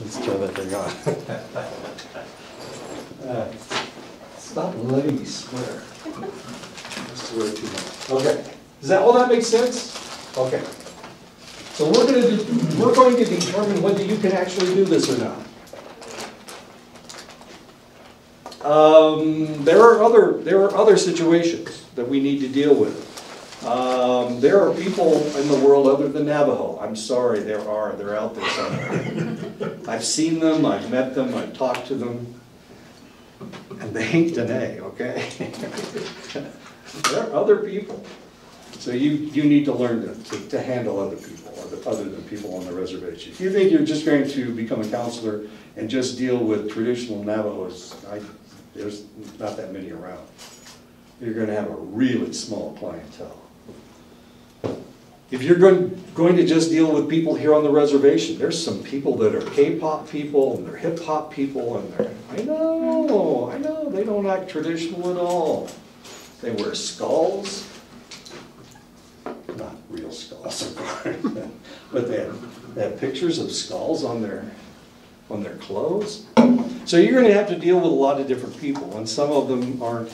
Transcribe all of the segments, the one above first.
let's turn that thing on. Uh, Stop letting me swear. I swear too much. Okay, does that, all that make sense? Okay. So we're gonna, do- we're going to determine whether you can actually do this or not. Um, there are other, there are other situations that we need to deal with. Um, there are people in the world other than Navajo. I'm sorry, there are, they're out there somewhere. I've seen them, I've met them, I've talked to them, and they ain't Dene, okay? There are other people. So you, you need to learn to, to, to handle other people, other, other than people on the reservation. If you think you're just going to become a counselor and just deal with traditional Navajos, I, there's not that many around. You're gonna have a really small clientele. If you're going, going to just deal with people here on the reservation, there's some people that are K-pop people and they're hip-hop people and they're, I know, I know, they don't act traditional at all. They wear skulls, not real skulls, of course, but they have, they have pictures of skulls on their, on their clothes. So you're gonna have to deal with a lot of different people, and some of them aren't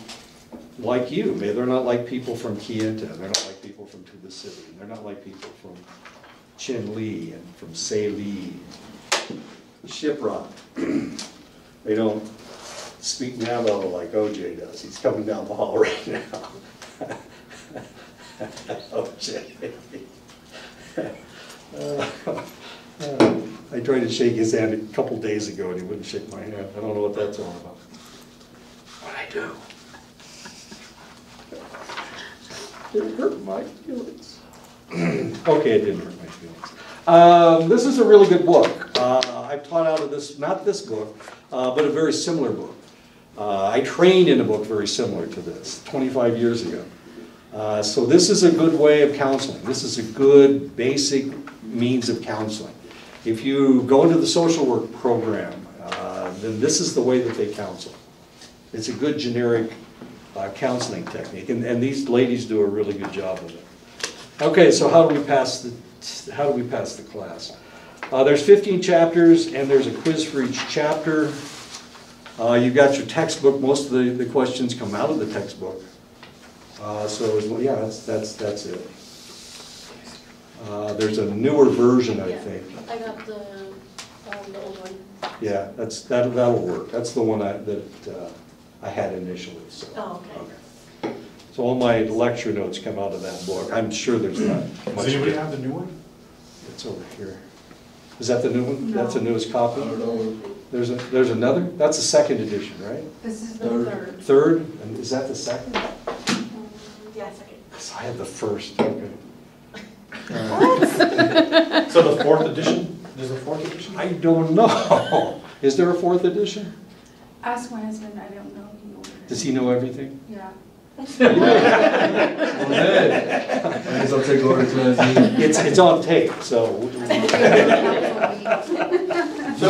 like you. Maybe they're not like people from Kayenta, they're not like people from Tuba City, they're not like people from Chinle and from Tsaile, Shiprock. They don't speak Navajo like OJ does. He's coming down the hall right now. OJ. Uh, uh, I tried to shake his hand a couple days ago and he wouldn't shake my hand. I don't know what that's all about. What I do? It hurt my feelings. Okay, it didn't hurt my feelings. Um, this is a really good book. Uh, I've taught out of this, not this book, uh, but a very similar book. Uh, I trained in a book very similar to this, 25 years ago. Uh, so this is a good way of counseling. This is a good basic means of counseling. If you go into the social work program, uh, then this is the way that they counsel. It's a good generic uh, counseling technique, and, and these ladies do a really good job of it. Okay, so how do we pass the, how do we pass the class? Uh, there's 15 chapters, and there's a quiz for each chapter. Uh, you've got your textbook, most of the, the questions come out of the textbook. Uh, so, yeah, that's, that's, that's it. Uh, there's a newer version, I Yeah. think. I got the, um, the old one. Yeah, that's, that, that'll work. That's the one I, that, uh, I had initially, so. Oh, okay. So all my lecture notes come out of that book. I'm sure there's not much. Does anybody have the new one? It's over here. Is that the new one? That's the newest copy? I don't know. There's a, there's another? That's the second edition, right? This is the The third. Third? And is that the second? Um, Yeah, second. So I had the first, okay. So the fourth edition, there's a fourth edition? I don't know. Is there a fourth edition? Ask my husband, I don't know, he ordered it. Does he know everything? Yeah. Well, good. I guess I'll take over to as It's, it's on tape, so. So,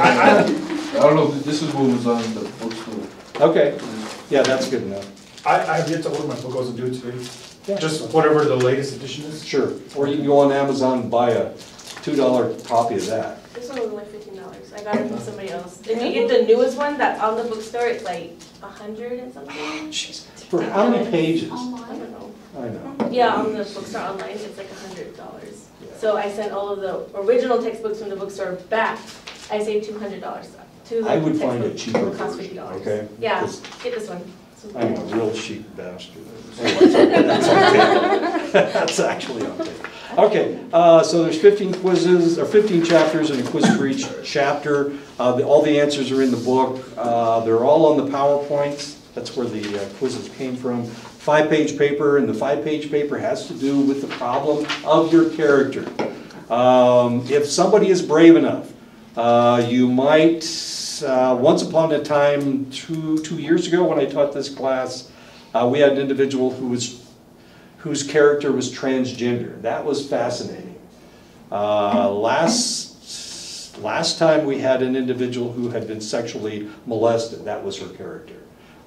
I, I, I don't know, this is what was on the bookstore. Okay, yeah, that's good enough. I, I have yet to order my book, I was gonna do it today. Yeah. Just whatever the latest edition is. Sure, or you can go on Amazon and buy a two dollar copy of that. This one was only fifteen dollars. I got it from somebody else. If you get the newest one that's on the bookstore, it's like a hundred and something. Jeez, for how many pages? I Online. don't know. I know. Yeah, on the bookstore online, it's like a hundred dollars. Yeah. So I sent all of the original textbooks from the bookstore back. I saved two hundred dollars. I would find a textbooks cheaper will cost fifty dollars. okay? Yeah, 'Cause get this one. I'm a real cheap bastard. That's on. That's actually on tape. Okay, uh, so there's 15 quizzes, or 15 chapters and a quiz for each chapter. Uh, the- All the answers are in the book. Uh, They're all on the PowerPoints. That's where the uh, quizzes came from. Five-page paper, and the five-page paper has to do with the problem of your character. Um, If somebody is brave enough, uh, you might, uh, once upon a time, two, two years ago when I taught this class, we had an individual who was, whose character was transgender. That was fascinating. Uh, Last, last time we had an individual who had been sexually molested, that was her character.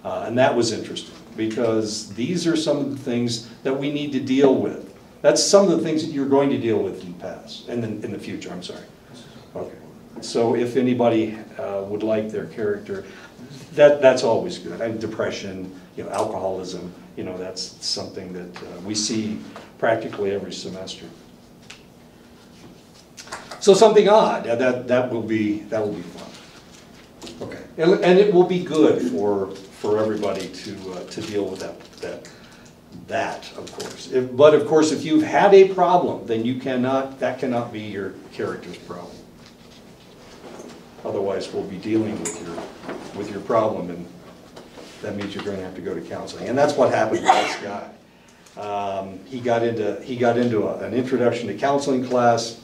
Uh, And that was interesting, because these are some of the things that we need to deal with. That's some of the things that you're going to deal with in the past, in the, in the future, I'm sorry. Okay. So if anybody uh, would like their character, that, that's always good. And depression, you know, alcoholism, you know, that's something that uh, we see practically every semester. So something odd, uh, that, that will be, that will be fun. Okay, and, and it will be good for, for everybody to, uh, to deal with that, that, that, of course. If- But of course, if you've had a problem, then you cannot, that cannot be your character's problem. Otherwise, we'll be dealing with your, with your problem, and that means you're gonna have to go to counseling. And that's what happened to this guy. Um, He got into, he got into a- an introduction to counseling class,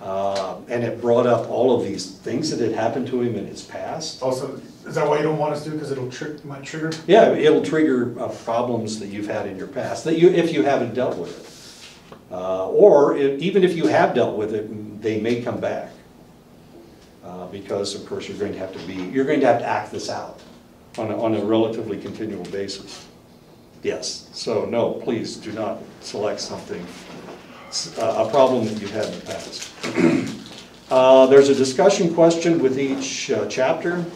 uh, and it brought up all of these things that had happened to him in his past. Also, is that why you don't want us to, because it'll might trigger? Yeah, it'll trigger uh, problems that you've had in your past, that you, if you haven't dealt with it. Uh, Or if- even if you have dealt with it, they may come back. Uh, Because of course, you're going to have to be, you're going to have to act this out on a, on a relatively continual basis. Yes, so no, please do not select something, a problem that you've had in the past. Uh, There's a discussion question with each uh, chapter. And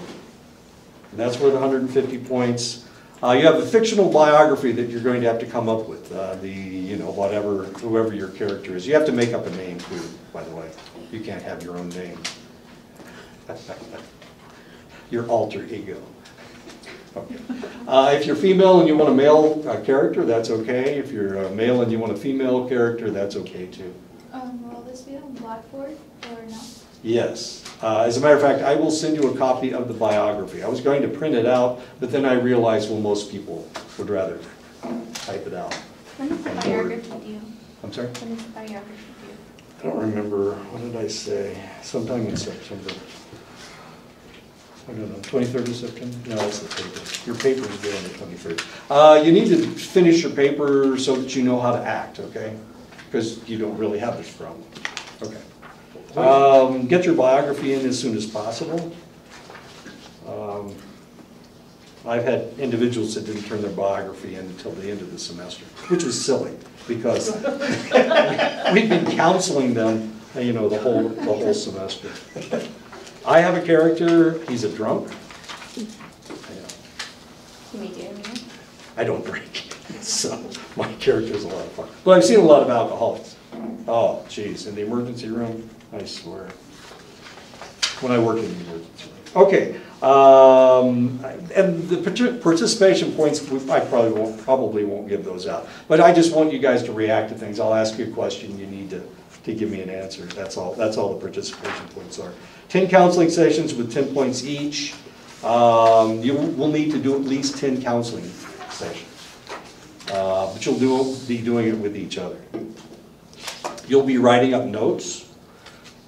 that's worth 150 points. Uh, You have a fictional biography that you're going to have to come up with, uh, the, you know, whatever, whoever your character is. You have to make up a name too, by the way. You can't have your own name. Your alter ego. Okay. Uh, If you're female and you want a male uh, character, that's okay. If you're a male and you want a female character, that's okay too. Um, will this be on Blackboard or not? Yes. Uh, As a matter of fact, I will send you a copy of the biography. I was going to print it out, but then I realized, well, most people would rather type it out. When is the biography due? I'm sorry? When is the biography due? I don't remember, what did I say? Sometime in September. I don't know, 23rd of September? No, that's the paper. Your paper is due on the 23rd. Uh, You need to finish your paper so that you know how to act, okay? Because you don't really have this problem. Okay. Um, Get your biography in as soon as possible. Um, I've had individuals that didn't turn their biography in until the end of the semester, which was silly, because we've been counseling them, you know, the whole, the whole semester. I have a character, he's a drunk. Me yeah. I don't drink, so my character's a lot of fun. But I've seen a lot of alcoholics. Oh, geez, in the emergency room, I swear. When I worked in the emergency room. Okay, um, and the participation points, I probably won't, probably won't give those out. But I just want you guys to react to things. I'll ask you a question, you need to, to give me an answer. That's all, that's all the participation points are. Ten counseling sessions with ten points each. Um, You will need to do at least ten counseling sessions. Uh, But you'll do, be doing it with each other. You'll be writing up notes,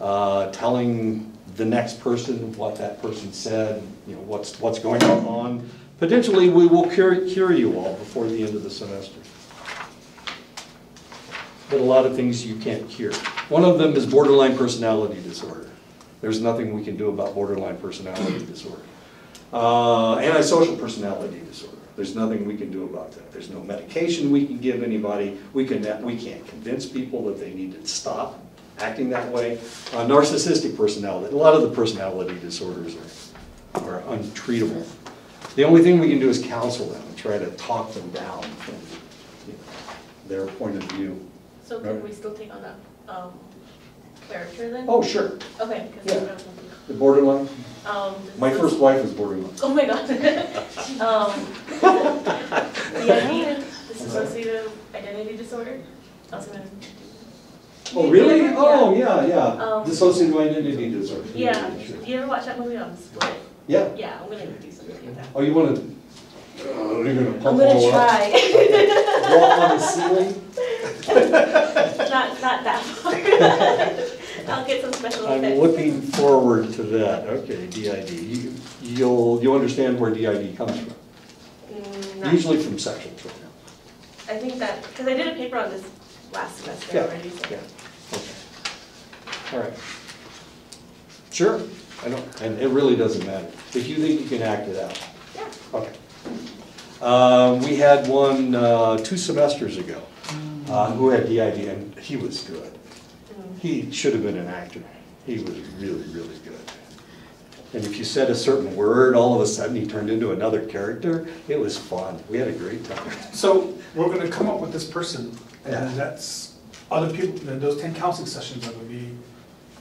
uh, telling the next person what that person said, you know, what's, what's going on. Potentially, we will cure, cure you all before the end of the semester. But a lot of things you can't cure. One of them is borderline personality disorder. There's nothing we can do about borderline personality disorder. Uh, Antisocial personality disorder, there's nothing we can do about that. There's no medication we can give anybody. We can, we can't convince people that they need to stop acting that way. Uh, Narcissistic personality, a lot of the personality disorders are, are untreatable. The only thing we can do is counsel them and try to talk them down from you know, their point of view. So can we still take on that, um, character then? Oh, sure, Okay, Yeah. because, the borderline, um. this my is- first wife was borderline. Oh my god. Um, DID, dissociative identity disorder. I was gonna. Oh, really? Yeah. Oh, yeah, yeah. Um, Dissociative identity disorder. Yeah, Sure. you ever watch that movie on Split? Yeah. Yeah, I'm gonna do something like that. Oh, you wanna, oh, you're gonna I'm gonna all up? try. Walk on the ceiling? Not, not that far. I'll get some special I'm effects. looking forward to that. Okay, DID. You- You'll, you'll understand where DID comes from. Mm, not- Usually from sexual trauma. I think that, because I did a paper on this last semester Yeah, already, so. yeah. Okay. All right. Sure, I don't, and it really doesn't matter. If you think you can act it out. Yeah. Okay. Um, We had one uh, two semesters ago uh, who had DID, and he was good. He should have been an actor. He was really, really good. And if you said a certain word, all of a sudden he turned into another character. It was fun. We had a great time. So we're gonna come up with this person, Yeah. and that's other people, then those ten counseling sessions are gonna be,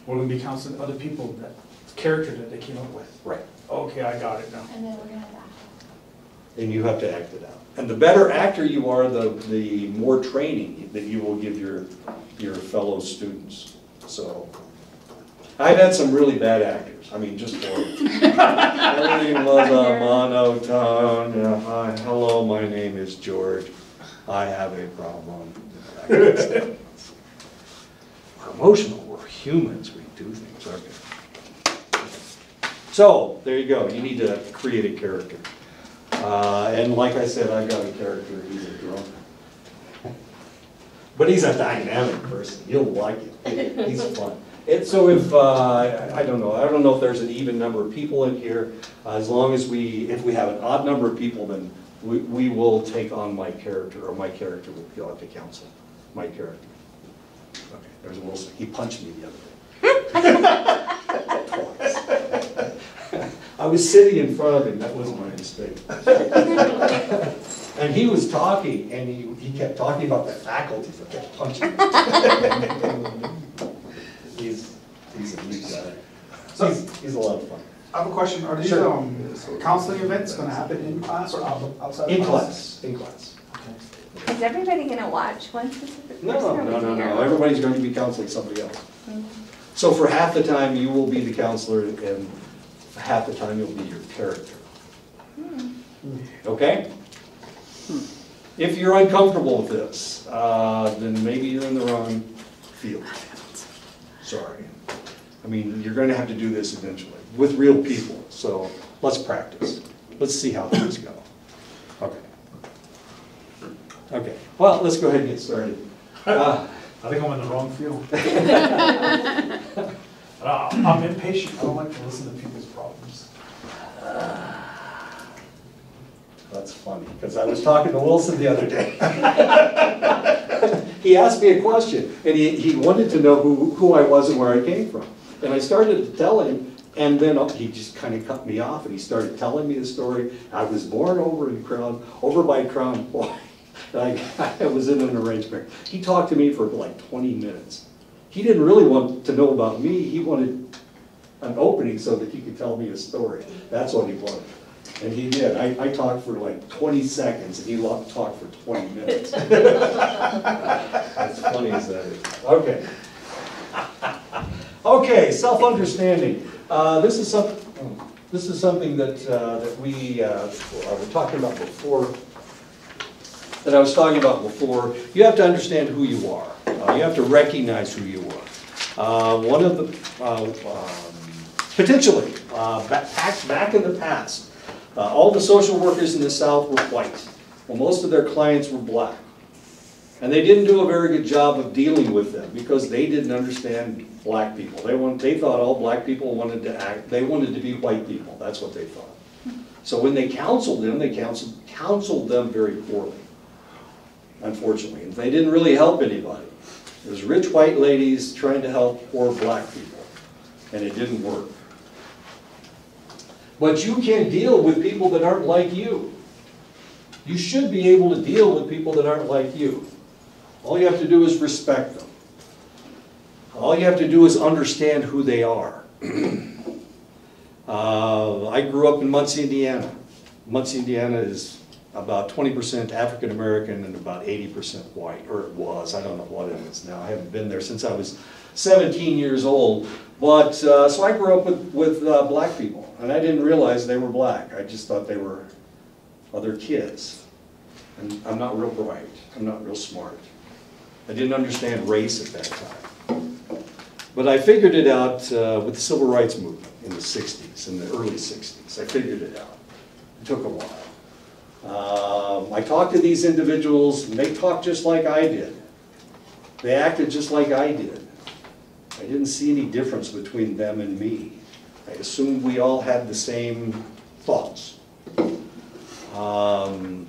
we're gonna be counseling other people, that character that they came up with. Right. Okay, I got it now. And then we're gonna have that. And you have to act it out. And the better actor you are, the, the more training that you will give your, your fellow students. So, I've had some really bad actors, I mean, just horrible. Was a monotone, yeah, hi, hello, my name is George, I have a problem. We're emotional, we're humans, we do things, okay. So, there you go, you need to create a character. Uh, and like I said, I've got a character, he's a drunk. But he's a dynamic person, you'll like it, he's fun. And so if, uh, I don't know, I don't know if there's an even number of people in here, Uh, as long as we, if we have an odd number of people, then we, we will take on my character, or my character will go out to counsel, my character. Okay, there's Wilson, he punched me the other day. Twice. I was sitting in front of him, that was my mistake. And he was talking, and he, he kept talking about the faculties, I kept punching. He's, he's a neat guy. He's, he's a lot of fun. I have a question, are these, Sure. um, counseling events gonna happen in class or out- outside of In class? class, in class. Okay. Is everybody gonna watch one specific person? No, no, no, no, everybody's going to be counseling somebody else. Mhm. So for half the time, you will be the counselor, and half the time, you'll be your character. Hmm. Okay? If you're uncomfortable with this, uh, then maybe you're in the wrong field. Sorry. I mean, you're gonna have to do this eventually, with real people, so let's practice. Let's see how things go. Okay. Okay, well, let's go ahead and get started. Uh, I think I'm in the wrong field. Uh, I'm impatient, I don't like to listen to people's problems. That's funny, because I was talking to Wilson the other day. He asked me a question, and he, he wanted to know who, who I was and where I came from. And I started to tell him, and then oh, he just kind of cut me off, and he started telling me the story. I was born over in Crown, over by Crown Point. I, I was in an arrangement. He talked to me for like twenty minutes. He didn't really want to know about me, he wanted an opening so that he could tell me a story. That's what he wanted. And he did. I, I talked for like twenty seconds and he lo- talked for twenty minutes. As funny as that is. Okay. Okay, self-understanding. Uh, this is some, this is something that, uh, that we, uh, were talking about before, that I was talking about before. You have to understand who you are. Uh, you have to recognize who you are. Uh, one of the, uh, um, potentially, uh, back, back- back in the past, uh, all the social workers in the South were white. Well, most of their clients were black. And they didn't do a very good job of dealing with them because they didn't understand black people. They want, they thought all black people wanted to act, they wanted to be white people. That's what they thought. So when they counseled them, they counseled, counseled them very poorly, unfortunately. And they didn't really help anybody. It was rich white ladies trying to help poor black people, and it didn't work. But you can't deal with people that aren't like you. You should be able to deal with people that aren't like you. All you have to do is respect them. All you have to do is understand who they are. Uh, I grew up in Muncie, Indiana. Muncie, Indiana is about twenty percent African American and about eighty percent white, or it was, I don't know what it is now. I haven't been there since I was seventeen years old. But, uh, so I grew up with, with uh, black people, and I didn't realize they were black. I just thought they were other kids. And I'm not real bright, I'm not real smart. I didn't understand race at that time. But I figured it out uh, with the civil rights movement in the 60s, in the early 60s. I figured it out. It took a while. Um, I talked to these individuals, and they talked just like I did. They acted just like I did. I didn't see any difference between them and me. I assumed we all had the same thoughts. Um,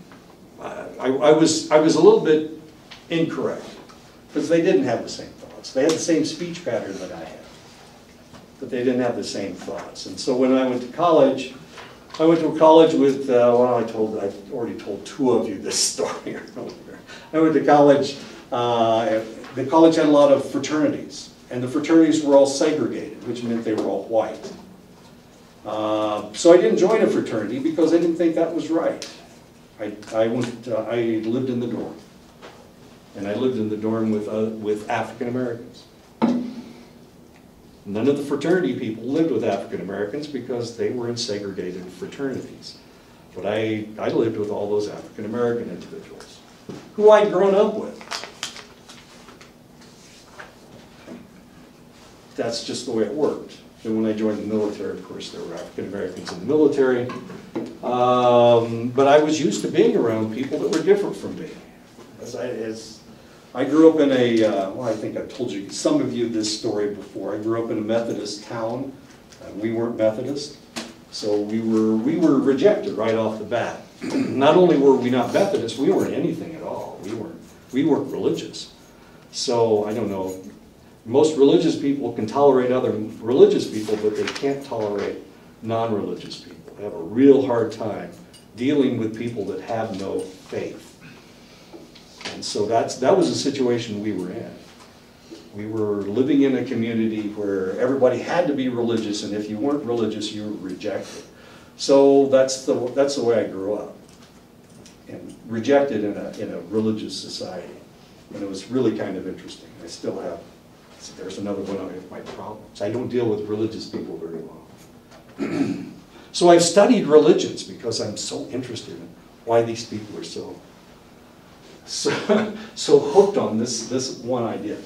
I, I was, I was a little bit incorrect, because they didn't have the same thoughts. They had the same speech pattern that I had. but they didn't have the same thoughts. And so when I went to college, I went to a college with, uh, well, I told, I already told two of you this story earlier. I went to college, uh, the college had a lot of fraternities, and the fraternities were all segregated, which meant they were all white. Uh, So I didn't join a fraternity because I didn't think that was right. I, I went, uh, I lived in the dorm. And I lived in the dorm with, uh, with African Americans. None of the fraternity people lived with African Americans because they were in segregated fraternities. But I, I lived with all those African American individuals, who I'd grown up with. That's just the way it worked. And when I joined the military, of course, there were African Americans in the military. Um, But I was used to being around people that were different from me. As I, as, I grew up in a, uh, well, I think I've told you, some of you this story before. I grew up in a Methodist town. We weren't Methodist, so we were, we were rejected right off the bat. Not only were we not Methodist, we weren't anything at all. We weren't, we weren't religious. So, I don't know, most religious people can tolerate other religious people, but they can't tolerate non-religious people. They have a real hard time dealing with people that have no faith. And so that's, that was the situation we were in. We were living in a community where everybody had to be religious, and if you weren't religious, you were rejected. So that's the, that's the way I grew up. And rejected in a, in a religious society. And it was really kind of interesting. I still have, there's another one of my problems. I don't deal with religious people very well. So I've studied religions because I'm so interested in why these people are so so, so hooked on this, this one idea.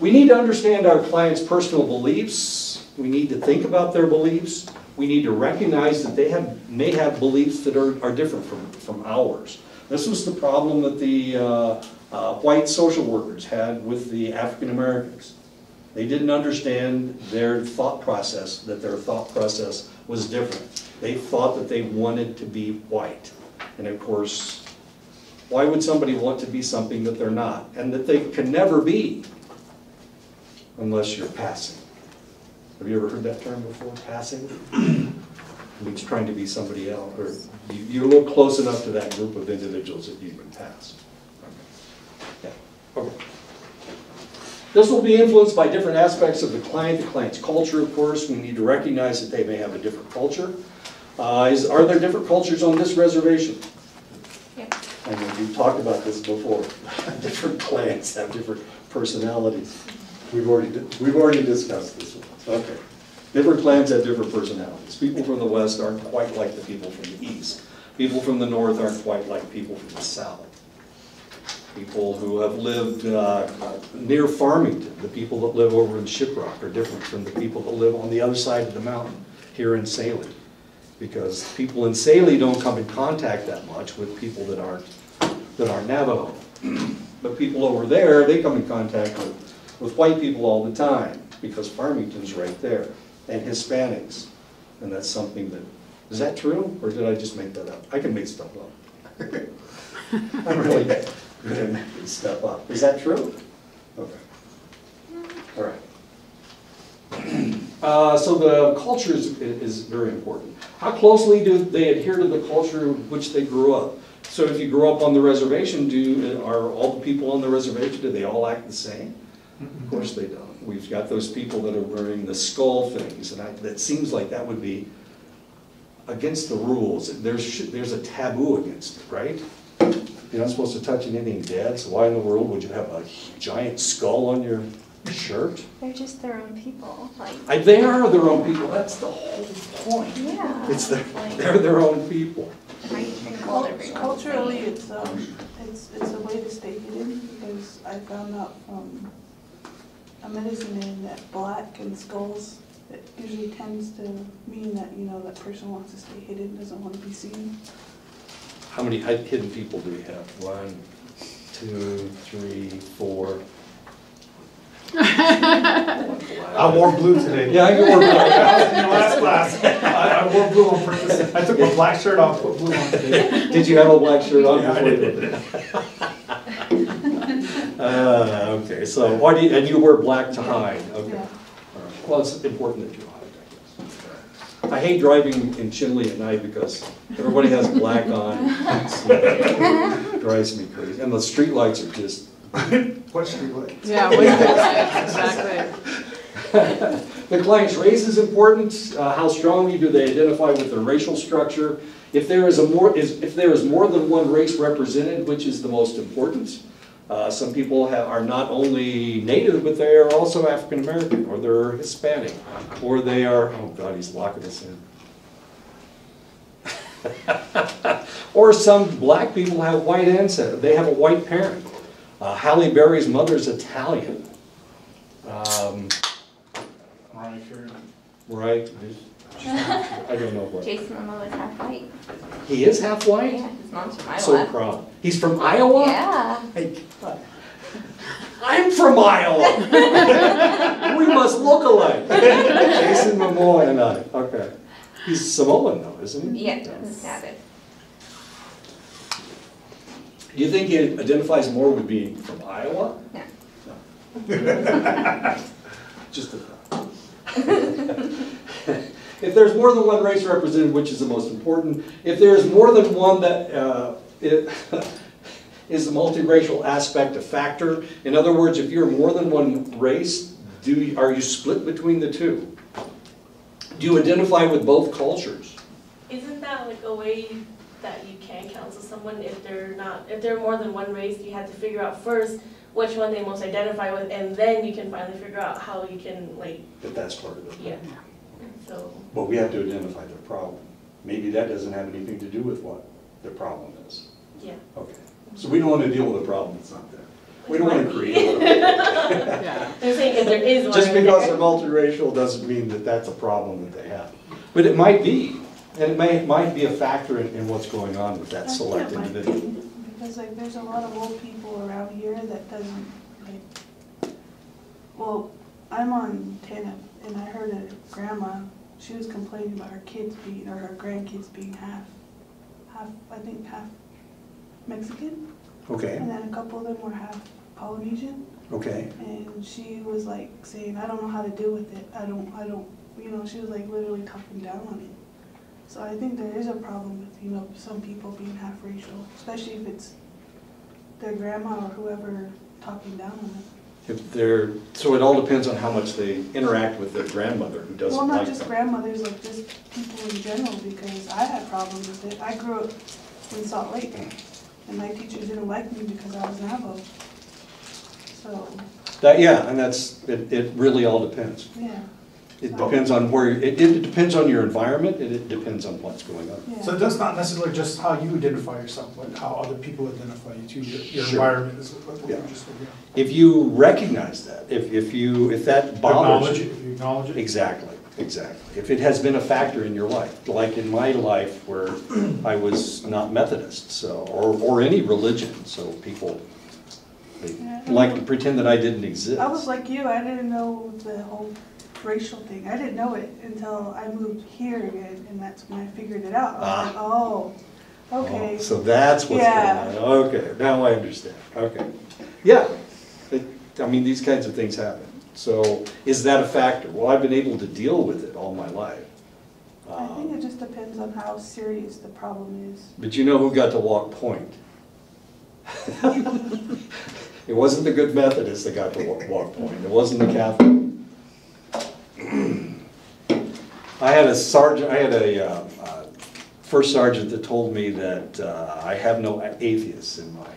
We need to understand our clients' personal beliefs. We need to think about their beliefs. We need to recognize that they have, may have beliefs that are, are different from, from ours. This was the problem that the uh, uh, white social workers had with the African Americans. They didn't understand their thought process, that their thought process was different. They thought that they wanted to be white. And of course, why would somebody want to be something that they're not and that they can never be unless you're passing? Have you ever heard that term before, passing? It means trying to be somebody else, or you- you're a little close enough to that group of individuals that you can pass. Yeah, okay. This will be influenced by different aspects of the client, the client's culture, of course. We need to recognize that they may have a different culture. Uh, is, are there different cultures on this reservation? Yeah. I mean, we've talked about this before. Different clans have different personalities. We've already, we've already discussed this one. Okay. Different clans have different personalities. People from the west aren't quite like the people from the east. People from the north aren't quite like people from the south. People who have lived uh, near Farmington, the people that live over in Shiprock are different from the people that live on the other side of the mountain here in Salem. Because people in Salem don't come in contact that much with people that aren't, that aren't Navajo. But people over there, they come in contact with, with white people all the time, because Farmington's right there, and Hispanics. And that's something that, is that true, or did I just make that up? I can make stuff up. I'm really good at making stuff up. Is that true? Okay. All right. Uh, So the culture is, is very important. How closely do they adhere to the culture in which they grew up? So if you grow up on the reservation, do, are all the people on the reservation, do they all act the same? Of course they don't. We've got those people that are wearing the skull things, and I, that seems like that would be against the rules. There's, there's a taboo against it, right? You're not supposed to touch anything dead, so why in the world would you have a giant skull on your shirt? They're just their own people, like, I- They are their own people, that's the whole point. yeah. It's their, like, they're their own people. right, and call everyone the Culturally, it's, um, it's, it's a way to stay hidden, because I found out from a medicine man that black and skulls, it usually tends to mean that, you know, that person wants to stay hidden, doesn't want to be seen. How many hid- hidden people do we have? One, two, three, four. I wore blue today. Yeah, I can work I was in your last class. I, I wore blue on purpose. I took my black shirt off, put blue on today. Did you have a black shirt on Yeah, I before you did. did it? Uh, okay, so why do you, and you wear black to hide, okay. Yeah. All right. Well, it's important that you hide. I hate driving in Chinle at night because everybody has black on. It Drives me crazy. And the street lights are just, What street light? Yeah, what is it? exactly. the client's race is important. Uh, How strongly do they identify with their racial structure? If there is a more, is, if there is more than one race represented, which is the most important? Uh, Some people have, are not only native, but they are also African American, or they're Hispanic, or they are, oh God, he's locking us in. Or some black people have white ancestors, they have a white parent. Uh, Halle Berry's mother's Italian. Um, Mariah Carey. Right? I don't know what. Jason Momoa is half white. He is half white? Yeah, his mom's from So Iowa. proud. He's from Iowa? Yeah. Hey, I'm from Iowa. We must look alike. Jason Momoa and I, okay. He's Samoan though, isn't he? Yeah, he's native. Do you think he identifies more with being from Iowa? No. Just a thought. If there's more than one race represented, which is the most important? If there's more than one that, uh, it, is the multiracial aspect a factor? In other words, if you're more than one race, do, you- are you split between the two? Do you identify with both cultures? Isn't that like a way that you can counsel someone if they're not, if they're more than one race, you have to figure out first which one they most identify with, and then you can finally figure out how you can like, If that's part of it. yeah. So, But we have to identify their problem. Maybe that doesn't have anything to do with what their problem is. yeah. Okay. So we don't want to deal with a problem that's not there. We don't want to create one. Yeah. They're saying if there is one. Just because there. they're multiracial doesn't mean that that's a problem that they have. But it might be, and it may, might be a factor in, in what's going on with that I think select it might individual. be, Because like, there's a lot of old people around here that doesn't, like, well, I'm on TANF, and I heard a grandma, she was complaining about her kids being, or her grandkids being half, half, I think half Mexican, Okay, and then a couple of them were half Polynesian, okay. and she was like saying, I don't know how to deal with it, I don't, I don't, you know, she was like literally talking down on it. So I think there is a problem with, you know, some people being half racial, especially if it's their grandma or whoever talking down on it. If they're, so it all depends on how much they interact with their grandmother who doesn't Well, not like just them. grandmothers, like just people in general, because I had problems with it. I grew up in Salt Lake, and my teachers didn't like me because I was Navajo. So, That, yeah, and that's, it, it really all depends. yeah, It depends on where, it, it depends on your environment, and it depends on what's going on. yeah. So that's not necessarily just how you identify yourself, but how other people identify you too, your, your Sure. environment is what what we Yeah. just said, yeah. If you recognize that, if, if you, if that bothers Acknowledge you. it, if you acknowledge it. Exactly, exactly. If it has been a factor in your life, like in my life where I was not Methodist, so, or, or any religion, so people, they Yeah. like to pretend that I didn't exist. I was like you, I didn't know the whole racial thing. I didn't know it until I moved here again, and that's when I figured it out. Was like, oh, okay. Oh, So that's what's going on. Okay, now I understand. Okay. Yeah, it, I mean, these kinds of things happen. So is that a factor? Well, I've been able to deal with it all my life. I think Um, it just depends on how serious the problem is. But you know who got to walk point? It wasn't the good Methodist that got to walk, walk point, it wasn't the Catholic. I had a sergeant, I had a, uh, uh, first sergeant that told me that, uh, I have no atheists in my,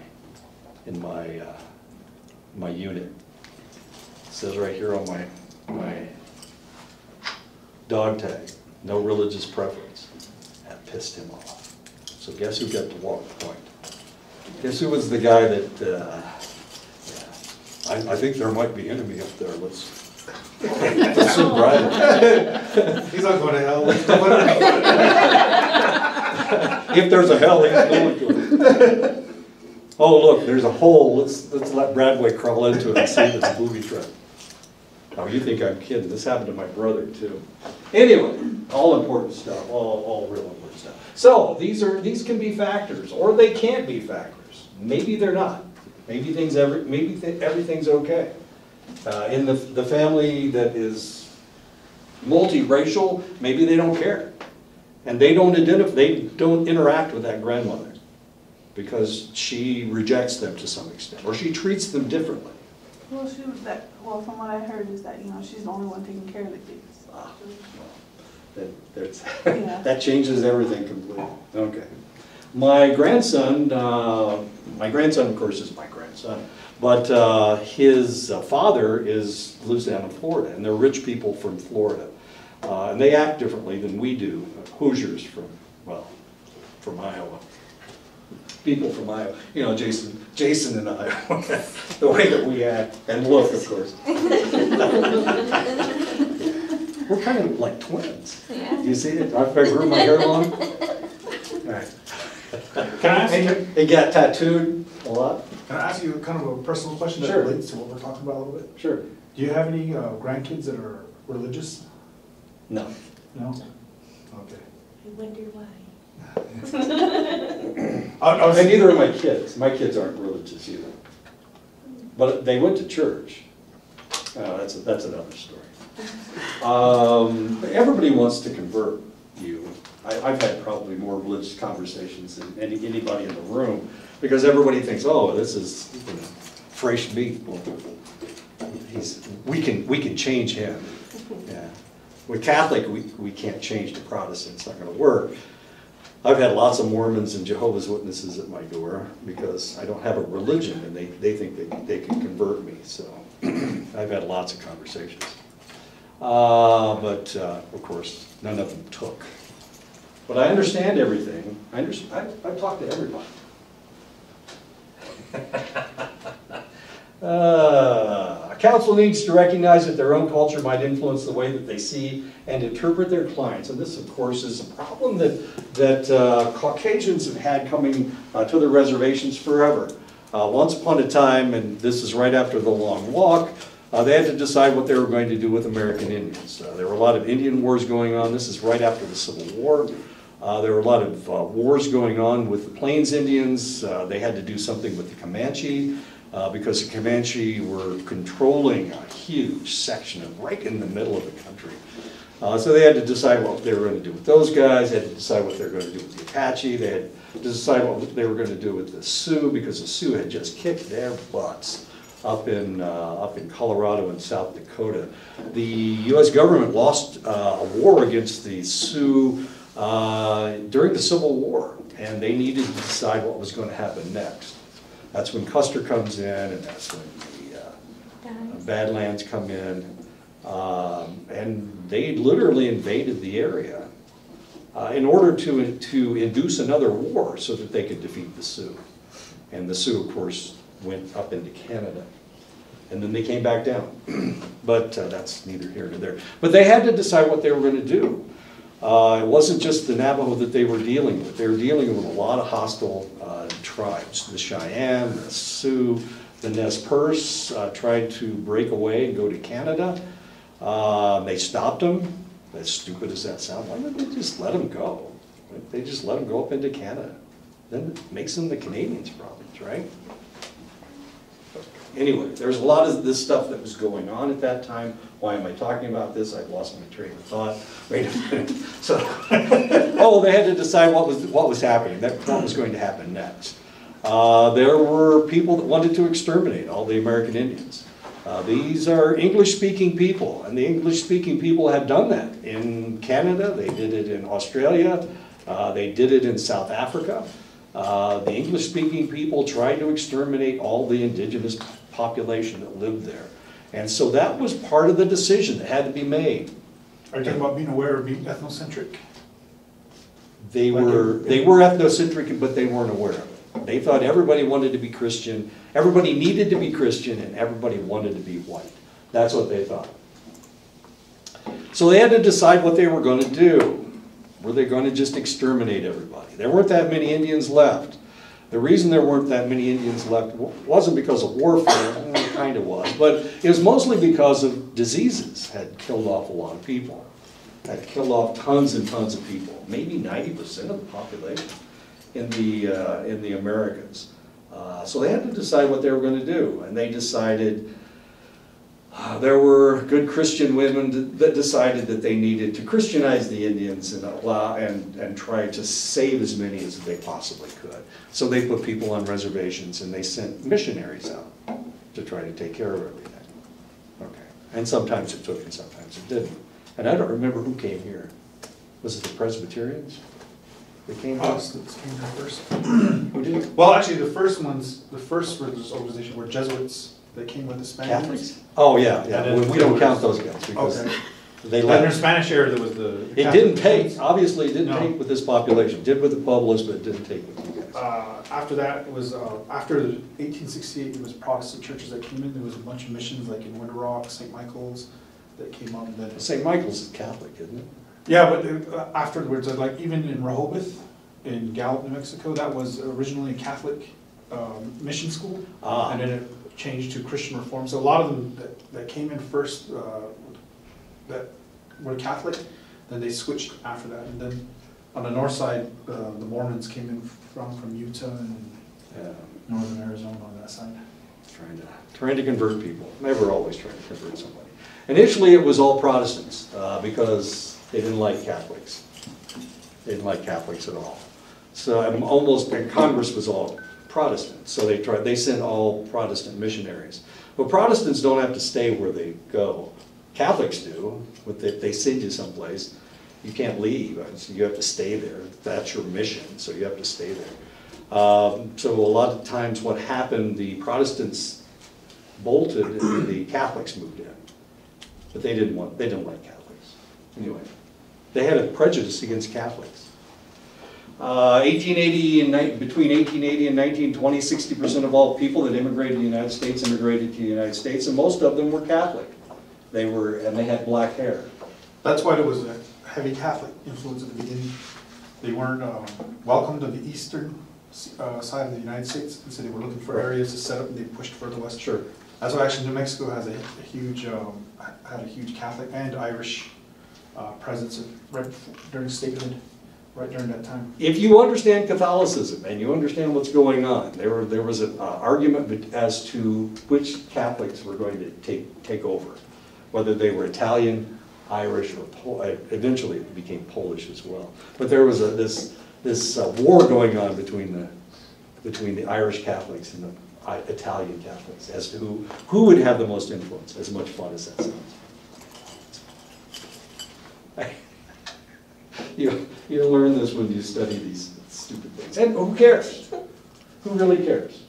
in my, uh, my unit. It Says right here on my, my dog tag, no religious preference. That pissed him off. So guess who got to walk point? Guess who was the guy that, uh, yeah, I, I think there might be enemy up there, let's, let's send Brian. He's not going to hell, let's do it. If there's a hell, he's going to it. Oh, look, there's a hole, let's, let's let Bradway crawl into it and see if it's a booby trap. Oh, you think I'm kidding, this happened to my brother too. Anyway, all important stuff, all, all real important stuff. So, these are, these can be factors, or they can't be factors. Maybe they're not. Maybe things, every, maybe th- everything's okay. Uh, in the, the family that is multiracial, maybe they don't care. And they don't identify, they don't interact with that grandmother because she rejects them to some extent, or she treats them differently. Well, she was that, well, from what I heard is that, you know, she's the only one taking care of the kids. Ah. That, that's, Yeah. that changes everything completely. Okay. My grandson, uh, my grandson, of course, is my grandson, but uh, his uh, father is, lives down in Florida, and they're rich people from Florida. Uh, And they act differently than we do, Hoosiers from, well, from Iowa. People from Iowa, you know, Jason, Jason and Iowa, the way that we act, and look, of course. We're kind of like twins. Yeah. You see it? I grew my hair long. Right. Can I ask you, They got tattooed a lot? can I ask you kind of a personal question that Sure. relates to what we're talking about a little bit? Sure. Do you have any uh, grandkids that are religious? No. No? Okay. I wonder why. I I was, And neither are my kids. My kids aren't religious either. But they went to church. Uh, that's, that's another story. Um, everybody wants to convert you. I, I've had probably more religious conversations than any, anybody in the room, because everybody thinks, oh, this is, you know, fresh meat. Well, He's, we can, we can change him. Yeah. With Catholic, we, we can't change the Protestant, it's not gonna work. I've had lots of Mormons and Jehovah's Witnesses at my door because I don't have a religion and they, they think they, they can convert me, so I've had lots of conversations. Uh, but, uh, of course, none of them took. But I understand everything, I understand, I, I talk to everybody. Uh, A council needs to recognize that their own culture might influence the way that they see and interpret their clients. And this, of course, is a problem that, that uh, Caucasians have had coming uh, to the reservations forever. Uh, Once upon a time, and this is right after the Long Walk, uh, they had to decide what they were going to do with American Indians. Uh, There were a lot of Indian wars going on. This is right after the Civil War. Uh, There were a lot of uh, wars going on with the Plains Indians. Uh, They had to do something with the Comanche uh, because the Comanche were controlling a huge section of, right in the middle of the country. Uh, So they had to decide what they were going to do with those guys, they had to decide what they were going to do with the Apache, they had to decide what they were going to do with the Sioux, because the Sioux had just kicked their butts up in, uh, up in Colorado and South Dakota. The US government lost uh, a war against the Sioux uh, during the Civil War, and they needed to decide what was going to happen next. That's when Custer comes in, and that's when the uh. Badlands come in, um, and they literally invaded the area uh, in order to, to induce another war so that they could defeat the Sioux. And the Sioux, of course, went up into Canada. And then they came back down. But uh, that's neither here nor there. But they had to decide what they were going to do. Uh, It wasn't just the Navajo that they were dealing with. They were dealing with a lot of hostile uh, tribes. The Cheyenne, the Sioux, the Nez Perce uh, tried to break away and go to Canada. Uh, They stopped them. As stupid as that sounds, why didn't they just let them go? They just let them go up into Canada. Then it makes them the Canadians' problems, right? Anyway, there's a lot of this stuff that was going on at that time. Why am I talking about this? I've lost my train of thought. Wait a minute. So, oh, they had to decide what was, what was happening, that, what was going to happen next. Uh, there were people that wanted to exterminate all the American Indians. Uh, these are English-speaking people, and the English-speaking people had done that in Canada, they did it in Australia, uh, they did it in South Africa. Uh, The English-speaking people tried to exterminate all the indigenous population that lived there. And so that was part of the decision that had to be made. are you talking about being aware of being ethnocentric? They Like were, they were ethnocentric, but they weren't aware of it. They thought everybody wanted to be Christian, everybody needed to be Christian, and everybody wanted to be white. That's what they thought. So they had to decide what they were gonna do. Were they gonna just exterminate everybody? There weren't that many Indians left. The reason there weren't that many Indians left wasn't because of warfare, it kinda was, but it was mostly because of diseases had killed off a lot of people. Had killed off tons and tons of people, maybe ninety percent of the population in the, uh, in the Americas. Uh, So they had to decide what they were gonna do, and they decided, uh, there were good Christian women that decided that they needed to Christianize the Indians and allow, and, and try to save as many as they possibly could. So they put people on reservations and they sent missionaries out to try to take care of everything. Okay, and sometimes it took and sometimes it didn't. And I don't remember who came here. Was it the Presbyterians? They came? Protestants came here first. Well, actually, the first ones, the first religious organization were Jesuits that came with the Spaniards. Catholics? Oh, yeah, yeah, And then- we we don't count those guys because Okay. they And in left. Spanish era, there was the. the It Catholic didn't take, ones. obviously, it didn't No. take with this population, did with the Pueblos, but it didn't take with you guys. Uh, after that, it was, uh, after eighteen sixty-eight, there was Protestant churches that came in, there was a bunch of missions, like in Window Rock, St. Michael's, that came up, and then. St. Michael's is Catholic, isn't it? Yeah, but uh, afterwards, uh, like even in Rehoboth, in Gallup, New Mexico, that was originally a Catholic um, mission school. Ah. And then it changed to Christian Reform. So a lot of them that, that came in first, uh, that were Catholic, then they switched after that. And then on the north side, uh, the Mormons came in from, from Utah and Yeah, northern Arizona on that side. Trying to, trying to convert people, never always trying to convert somebody. Initially, it was all Protestants, uh, because they didn't like Catholics. They didn't like Catholics at all. So um, almost, and Congress was all Protestant, so they tried, they sent all Protestant missionaries. But Protestants don't have to stay where they go. Catholics do, but they, they send you someplace, you can't leave, so you have to stay there. That's your mission, so you have to stay there. Um, So a lot of times what happened, the Protestants bolted and the Catholics moved in. But they didn't want, they didn't like Catholics. Anyway, they had a prejudice against Catholics. Uh, 1880 and, between 1880 and 1920, 60% of all people that immigrated to the United States immigrated to the United States, and most of them were Catholic. They were, and they had black hair. That's why there was a heavy Catholic influence at the beginning. They weren't um, welcomed on the eastern uh, side of the United States, and so they were looking for areas to set up, and they pushed further west. Sure. That's why actually New Mexico has a a huge, um, had a huge Catholic and Irish uh, presence right during statehood, right during that time. If you understand Catholicism and you understand what's going on, there were, there was an uh, argument as to which Catholics were going to take, take over. Whether they were Italian, Irish, or Pol, uh, eventually it became Polish as well. But there was a, this, this uh, war going on between the, between the Irish Catholics and the I- Italian Catholics as to who, who would have the most influence, as much fun as that sounds. You, you learn this when you study these stupid things. And who cares? Who really cares?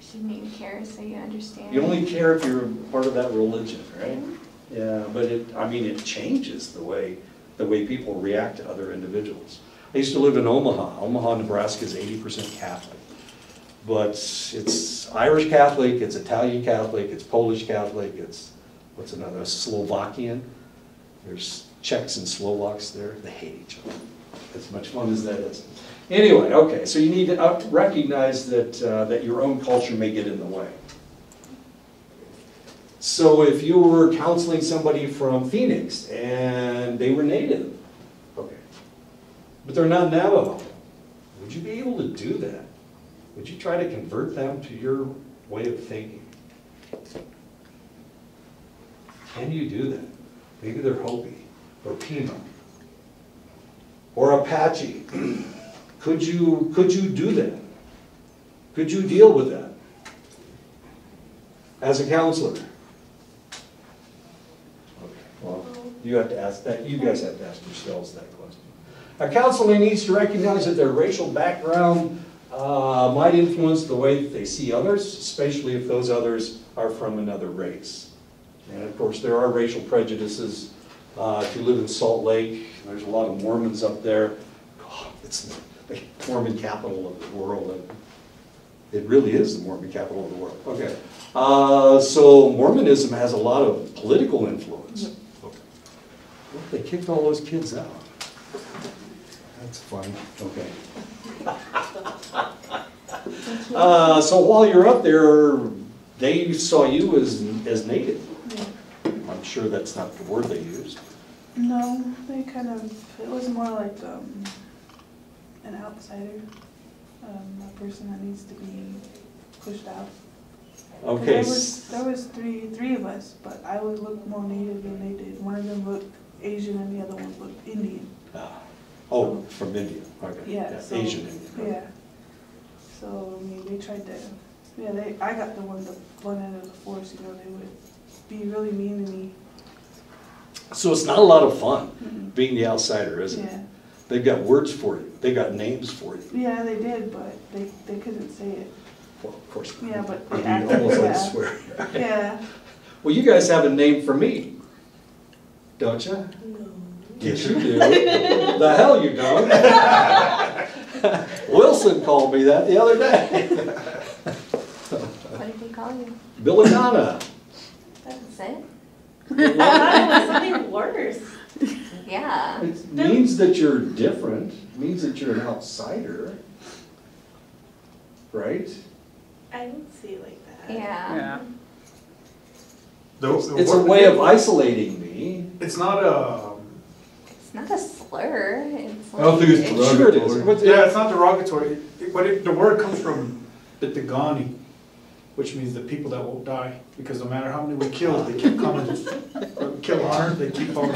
Shouldn't even care, so you understand. You only care if you're part of that religion, right? Mm-hmm. Yeah, but it, I mean, it changes the way, the way people react to other individuals. I used to live in Omaha. Omaha, Nebraska is eighty percent Catholic. But it's Irish Catholic, it's Italian Catholic, it's Polish Catholic, it's, what's another, Slovakian. There's Czechs and Slovaks there, they hate each other, as much fun as that is. Anyway, okay, so you need to recognize that, uh, that your own culture may get in the way. So if you were counseling somebody from Phoenix and they were native, okay, but they're not Navajo, would you be able to do that? Would you try to convert them to your way of thinking? Can you do that? Maybe they're Hopi or Pima or Apache. Could you, could you do that? Could you deal with that as a counselor? Okay, well, you have to ask that, you guys have to ask yourselves that question. A counselor needs to recognize that their racial background uh, might influence the way that they see others, especially if those others are from another race. And of course, there are racial prejudices. Uh, If you live in Salt Lake, there's a lot of Mormons up there. God, It's the Mormon capital of the world. And It really is the Mormon capital of the world. Okay. Uh, So Mormonism has a lot of political influence. Well, They kicked all those kids out. That's funny. Okay. Uh, So while you're up there, they saw you as, as native. I'm sure that's not the word they used. No, they kind of, it was more like, um, an outsider, um, a person that needs to be pushed out. 'Cause Okay, There s- was, there was three, three of us, but I would look more native than they did. One of them looked Asian and the other one looked Indian. Ah. Oh, from India, okay. Yeah, so- Asian Indian. Yeah. So, I mean, they tried to, yeah, they, I got the one, the one end of the force, you know, they would be really mean to me. So it's not a lot of fun Mhm. being the outsider, is it? Yeah, They've got words for you, they got names for you. yeah, they did, but they, they couldn't say it. Well, of course. Yeah, but I mean, acted almost like bad. swear. Yeah, Well, you guys have a name for me, don't you? No. Yes, you do. The hell you don't. Wilson called me that the other day. What did he call you? Billigana. That's it? I thought it was something worse. Yeah. It means that you're different, means that you're an outsider. Right? I don't see it like that. Yeah. Yeah. The- the It's a way of isolating me. It's not a, um, It's not a slur. It's I don't think it's like- Sure it is. derogatory. Yeah, it's not derogatory, but it, the word comes from Bitagani, which means the people that won't die, because no matter how many we kill, they keep coming. Or Kill harm, they keep on.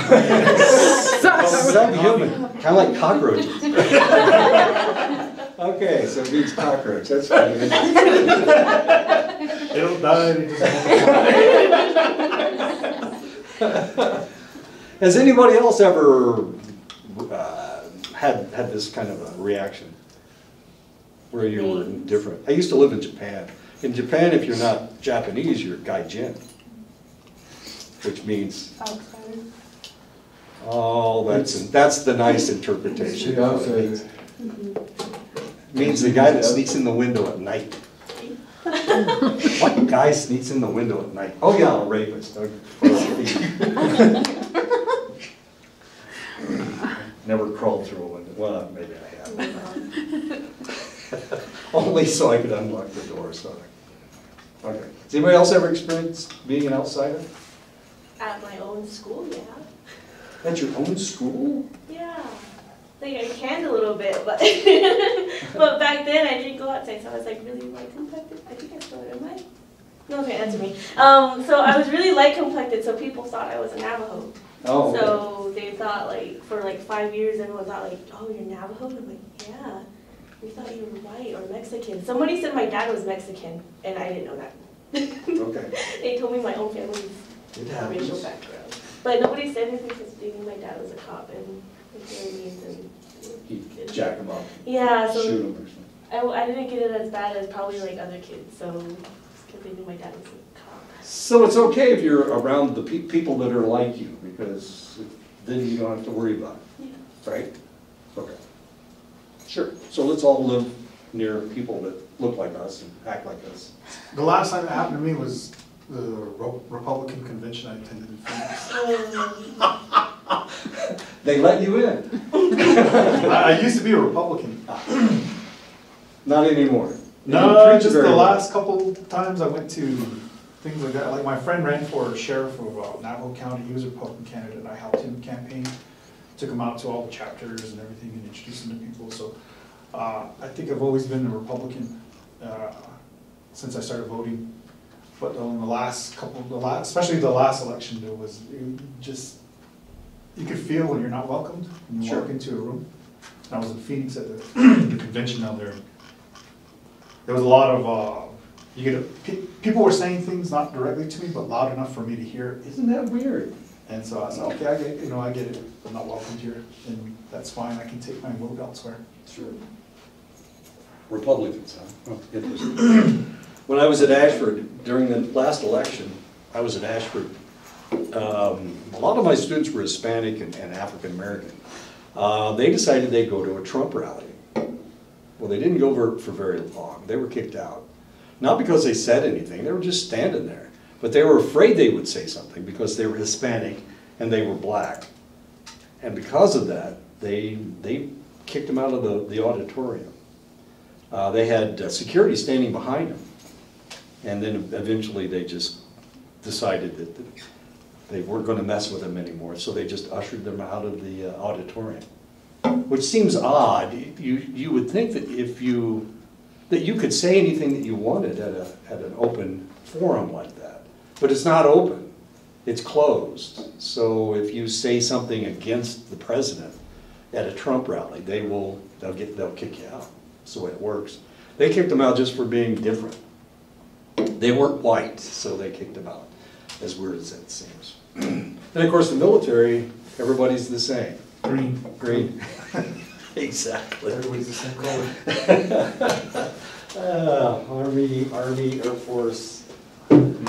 Subhuman, kind of like cockroaches. Okay, so it means cockroach, that's funny. They don't die, they. Has anybody else ever uh, had, had this kind of a reaction? Where you were different? I used to live in Japan. In Japan, if you're not Japanese, you're gaijin. Which means, outsider. oh, that's, that's the nice interpretation. The outsider. Means the guy that sneaks in the window at night. What guy sneaks in the window at night? Oh, yeah, a rapist. or- or a thief. Never crawled through a window, well, maybe I have. Only so I could unlock the door, so. Okay. Has anybody else ever experienced being an outsider? At my own school, yeah. At your own school? Yeah. Like I canned a little bit, but but back then I didn't go outside, so I was like really light complected. I think I still am I? No, okay, answer me. Um, so I was really light complected, so people thought I was a Navajo. Oh, okay. So they thought like for like five years, everyone thought like, oh, you're Navajo. And I'm like, yeah. We thought you were white or Mexican. Somebody said my dad was Mexican, and I didn't know that. Okay. They told me my own family's racial background. But nobody said anything because they knew my dad was a cop and Caribbeans and. He'd jack him up, Yeah, shoot so him or something. I, I didn't get it as bad as probably like other kids, so, because they knew my dad was a cop. So it's okay if you're around the pe- people that are like you, because then you don't have to worry about Yeah. it, right? Okay. Sure, so let's all live near people that look like us and act like us. The last time it happened to me was the Republican convention I attended in Phoenix. They let you in, I, I used to be a Republican. not anymore. Don't No, just the well. last couple times I went to things like that, like my friend ran for sheriff of uh, Navajo County, he was a Republican candidate, and I helped him campaign. Took him out to all the chapters and everything and introduced them to people, so, uh, I think I've always been a Republican, uh, since I started voting. But on the last couple, the last, especially the last election, there was, just, you could feel when you're not welcomed, when you Sure. walk into a room. And I was in Phoenix at the, the convention down there, there was a lot of, uh, you get, pe- people were saying things not directly to me, but loud enough for me to hear. Isn't that weird? And so I said, okay, I get, you know, I get it, I'm not welcomed here, and that's fine, I can take my vote elsewhere. Sure. Republicans, huh? Oh, interesting. When I was at Ashford, during the last election, I was at Ashford. um, A lot of my students were Hispanic and and African-American. Uh, They decided they'd go to a Trump rally. Well, they didn't go for, for very long. They were kicked out. Not because they said anything, they were just standing there. But they were afraid they would say something because they were Hispanic and they were black. And because of that, they, they kicked them out of the, the auditorium. Uh, they had uh, security standing behind them. And then eventually they just decided that they weren't gonna mess with them anymore, so they just ushered them out of the uh, auditorium. Which seems odd. You, you would think that if you, that you could say anything that you wanted at a, at an open forum like that. But it's not open, it's closed. So if you say something against the president at a Trump rally, they will, they'll get, they'll kick you out. That's the way it works. They kicked him out just for being different. They weren't white, so they kicked him out, as weird as that seems. And of course, the military, everybody's the same. Green. Green. Exactly. Everybody's the same color. Uh, Army, Army, Air Force,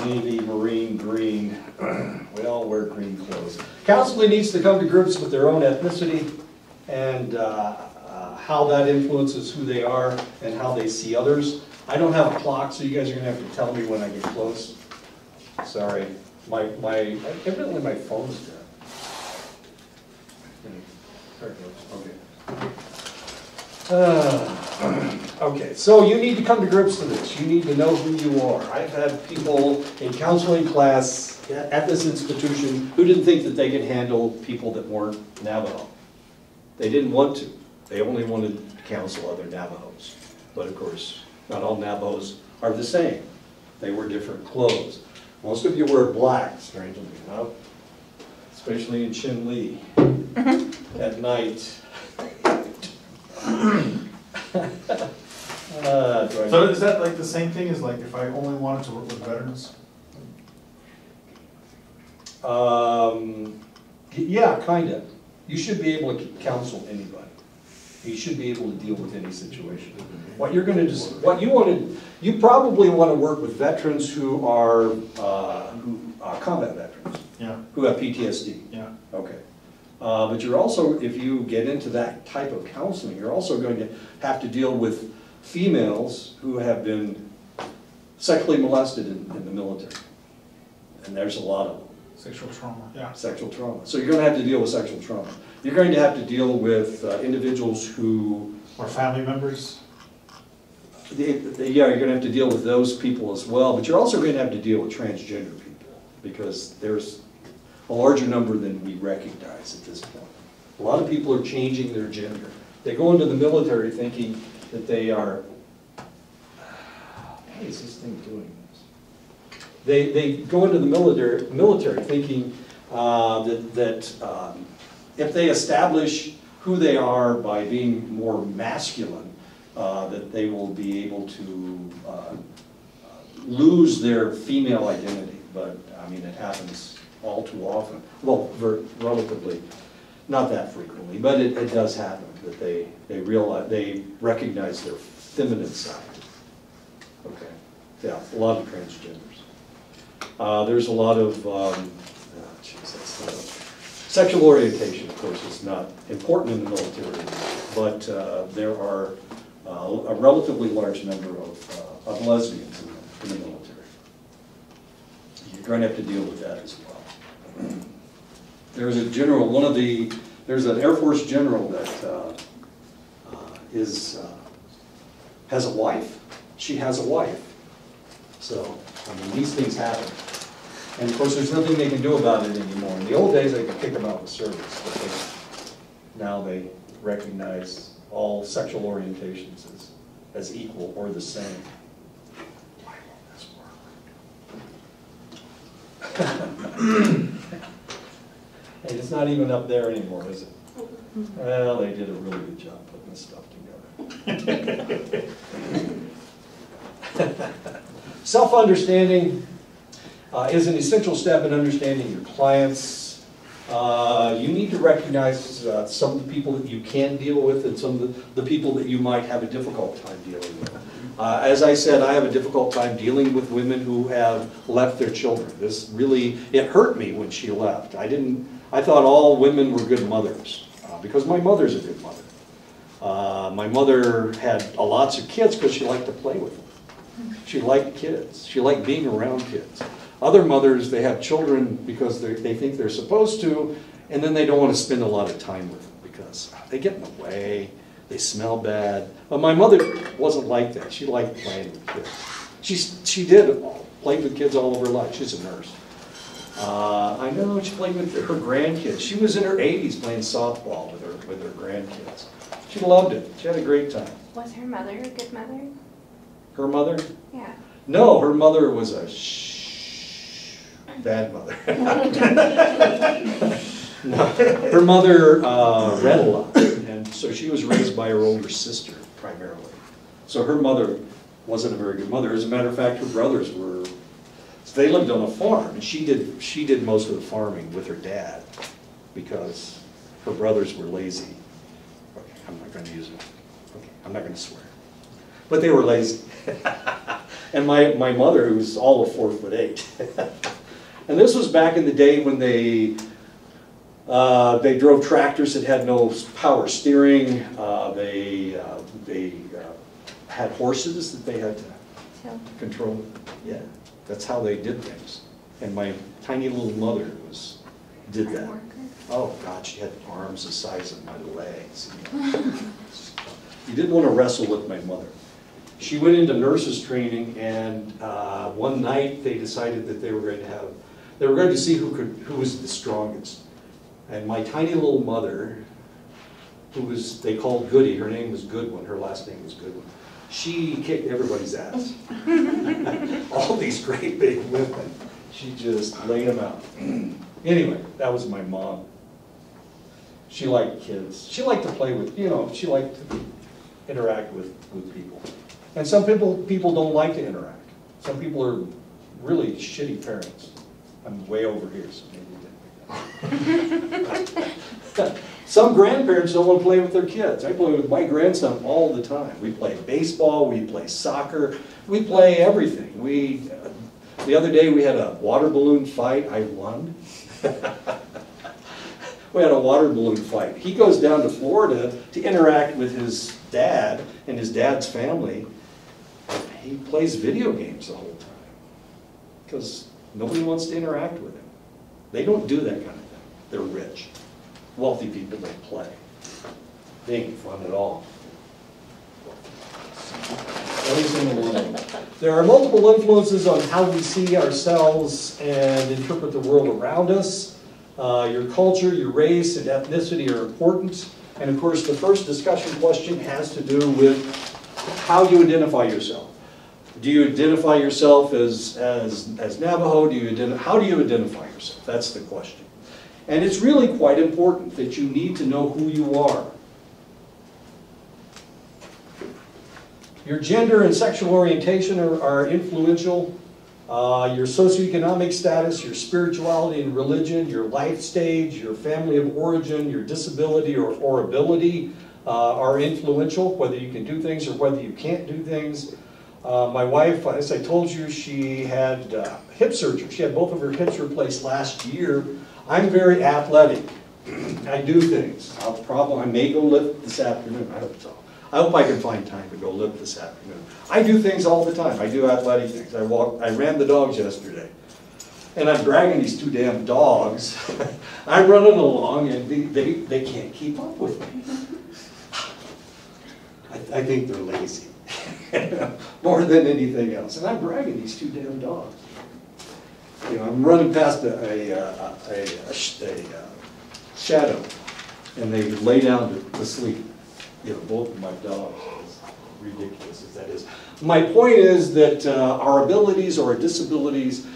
Navy, Marine, green. We all wear green clothes. Council needs to come to grips with their own ethnicity and uh, uh, how that influences who they are and how they see others. I don't have a clock, so you guys are gonna have to tell me when I get close. Sorry, my, my, evidently my phone's dead. Okay. Uh, Okay, so you need to come to grips with this, you need to know who you are. I've had people in counseling class at this institution who didn't think that they could handle people that weren't Navajo. They didn't want to, they only wanted to counsel other Navajos. But of course, not all Navajos are the same, they wear different clothes. Most of you wear black, strangely enough, especially in Chinle at night. Uh, do I- So is that like the same thing as like if I only wanted to work with veterans? Um, y- yeah, kinda. You should be able to counsel anybody. You should be able to deal with any situation. What you're gonna just, what you wanna, you probably wanna work with veterans who are, uh, who, uh, combat veterans, Yeah, who have PTSD. yeah. Okay. Uh, But you're also, if you get into that type of counseling, you're also going to have to deal with females who have been sexually molested in, in the military. And there's a lot of them Sexual trauma, yeah. sexual trauma. So you're gonna have to deal with sexual trauma. You're going to have to deal with uh, individuals who, Or family members? yeah, you're gonna have to deal with those people as well, but you're also gonna have to deal with transgender people, because there's a larger number than we recognize at this point. A lot of people are changing their gender. They go into the military thinking that they are, why is this thing doing this? They, they go into the military, military thinking uh, that, that um, if they establish who they are by being more masculine, uh, that they will be able to uh, lose their female identity. But, I mean, it happens all too often, well, relatively, not that frequently, but it, it does happen, that they, they realize, they recognize their feminine side. Okay, yeah, a lot of transgenders. Uh, There's a lot of, um, oh, geez, that's not, sexual orientation, of course, is not important in the military, but uh, there are uh, a relatively large number of uh, of lesbians in the- in the military. You're going to have to deal with that as well. There's a general, one of the, there's an Air Force general that uh, uh, is, uh, has a wife. She has a wife. So, I mean, these things happen. And of course, there's nothing they can do about it anymore. In the old days, they could kick them out of service, but they, now they recognize all sexual orientations as, as equal or the same. Why won't this work? Hey, it's not even up there anymore, is it? Well, they did a really good job putting this stuff together. Self-understanding uh, is an essential step in understanding your clients. Uh, You need to recognize uh, some of the people that you can deal with and some of the, the people that you might have a difficult time dealing with. Uh, As I said, I have a difficult time dealing with women who have left their children. This really, it hurt me when she left. I didn't, I thought all women were good mothers, uh, because my mother's a good mother. Uh, My mother had lots of kids because she liked to play with them. She liked kids. She liked being around kids. Other mothers, they have children because they think they're supposed to, and then they don't want to spend a lot of time with them because they get in the way, they smell bad. But my mother wasn't like that. She liked playing with kids. She, she did, played with kids all of her life. She's a nurse. Uh, I know, she played with her grandkids. She was in her eighties playing softball with her, with her grandkids. She loved it. She had a great time. Was her mother a good mother? Her mother, Yeah. No, her mother was a shh, bad mother. No, Her mother uh, read a lot, and so she was raised by her older sister primarily. So her mother wasn't a very good mother. As a matter of fact, her brothers were, they lived on a farm, and she did, she did most of the farming with her dad because her brothers were lazy. Okay, I'm not gonna use it. Okay, I'm not gonna swear. But they were lazy. And my, my mother, who was all of four foot eight. And this was back in the day when they, uh, they drove tractors that had no power steering. Uh, They, uh, they uh, had horses that they had to control. Yeah, that's how they did things. And my tiny little mother was, did that. Oh, God, she had arms the size of my legs. You didn't want to wrestle with my mother. She went into nurses training and uh, one night they decided that they were going to have, they were going to see who could, who was the strongest. And my tiny little mother, who was, they called Goody, her name was Goodwin, her last name was Goodwin. She kicked everybody's ass. All these great big women, she just laid them out. Anyway, that was my mom. She liked kids. She liked to play with, you know, she liked to interact with, with people. And some people, people don't like to interact. Some people are really shitty parents. I'm way over here, so maybe you didn't. Some grandparents don't want to play with their kids. I play with my grandson all the time. We play baseball, we play soccer, we play everything. We, the other day, we had a water balloon fight. I won. We had a water balloon fight. He goes down to Florida to interact with his dad and his dad's family. He plays video games the whole time because nobody wants to interact with him. They don't do that kind of thing. They're rich. Wealthy people don't play. They ain't fun at all. There are multiple influences on how we see ourselves and interpret the world around us. Uh, Your culture, your race, and ethnicity are important. And of course, the first discussion question has to do with how you identify yourself. Do you identify yourself as, as, as Navajo? Do you how do you identify yourself? That's the question. And it's really quite important that you need to know who you are. Your gender and sexual orientation are, are influential. Uh, your socioeconomic status, your spirituality and religion, your life stage, your family of origin, your disability or, or ability uh, are influential, whether you can do things or whether you can't do things. Uh, my wife, as I told you, she had uh, hip surgery. She had both of her hips replaced last year. I'm very athletic. I do things. I'll probably, I may go lift this afternoon. I hope so. I hope I can find time to go lift this afternoon. I do things all the time. I do athletic things. I walk, I ran the dogs yesterday. And I'm dragging these two damn dogs. I'm running along and they, they, they can't keep up with me. I, I think they're lazy. More than anything else. And I'm dragging these two damn dogs. You know, I'm running past a, a, a, a, a uh, shadow and they lay down to, to sleep. You know, both of my dogs, ridiculous as that is. My point is that uh, our abilities or our disabilities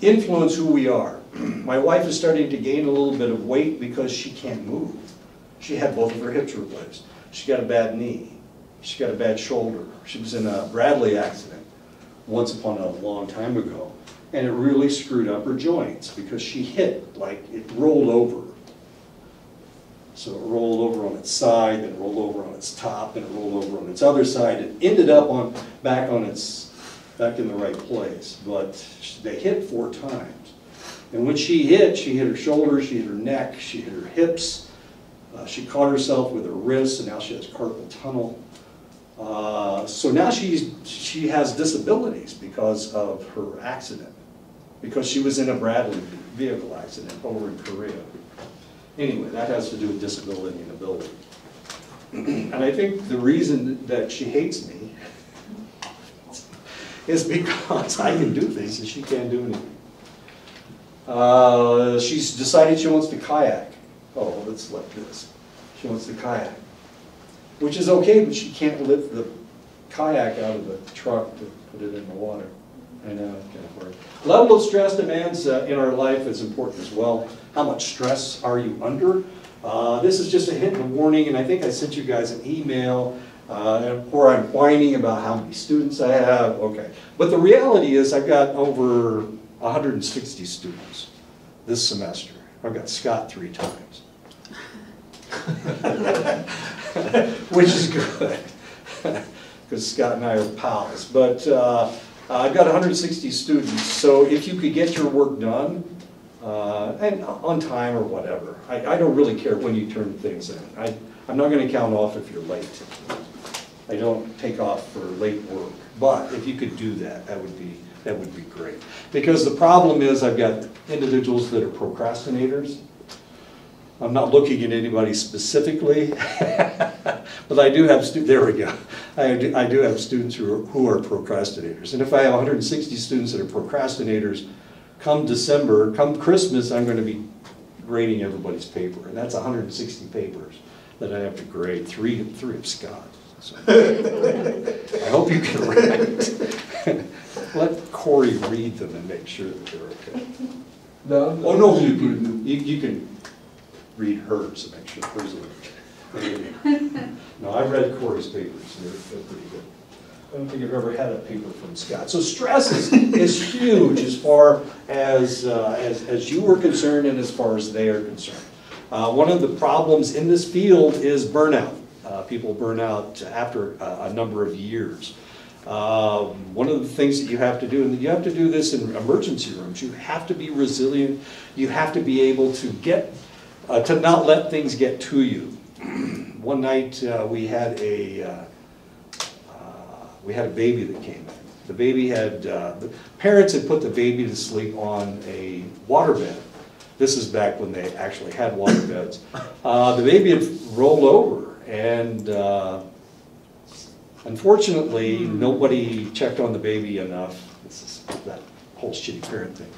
influence who we are. My wife is starting to gain a little bit of weight because she can't move. She had both of her hips replaced. She got a bad knee. She got a bad shoulder. She was in a Bradley accident once upon a long time ago. And it really screwed up her joints because she hit, like it rolled over. So it rolled over on its side, then it rolled over on its top, then it rolled over on its other side. It ended up on, back on its, back in the right place. But they hit four times. And when she hit, she hit her shoulders, she hit her neck, she hit her hips. Uh, she caught herself with her wrists, and now she has carpal tunnel. Uh, so now she's, she has disabilities because of her accident, because she was in a Bradley vehicle accident over in Korea. Anyway, that has to do with disability and ability. And I think the reason that she hates me is because I can do things and she can't do anything. Uh, she's decided she wants to kayak. Oh, let's let this. She wants to kayak, which is okay, but she can't lift the kayak out of the truck to put it in the water. I know, it's kind of hard. Level of stress demands uh, in our life is important as well. How much stress are you under? Uh, This is just a hint and a warning, and I think I sent you guys an email uh, where I'm whining about how many students I have, okay. But the reality is I've got over 160 students this semester. I've got Scott three times. Which is good, because Scott and I are pals. But uh, I've got 160 students, so if you could get your work done, uh, and on time or whatever, I, I don't really care when you turn things in. I, I'm not gonna count off if you're late. I don't take off for late work, but if you could do that, that would be, that would be great. Because the problem is, I've got individuals that are procrastinators. I'm not looking at anybody specifically, but I do have stu, there we go. I do, I do have students who are, who are procrastinators. And if I have hundred and sixty students that are procrastinators, come December, come Christmas, I'm gonna be grading everybody's paper. And that's hundred and sixty papers that I have to grade, three, three of Scott. So, I hope you can write. Let Corey read them and make sure that they're okay. No. Oh, no, you can, you, you can read hers and make sure hers are okay. No, I've read Corey's papers, they're, they're pretty good. I don't think I've ever had a paper from Scott. So stress is, is huge as far as, uh, as, as you were concerned and as far as they are concerned. Uh, one of the problems in this field is burnout. Uh, people burn out after a, a number of years. Um, One of the things that you have to do, and you have to do this in emergency rooms, you have to be resilient, you have to be able to get, uh, to not let things get to you. One night, uh, we had a, uh, uh, we had a baby that came in. The baby had, uh, the parents had put the baby to sleep on a waterbed. This is back when they actually had waterbeds. The baby had rolled over, and Unfortunately, nobody checked on the baby enough. This is that whole shitty parent thing.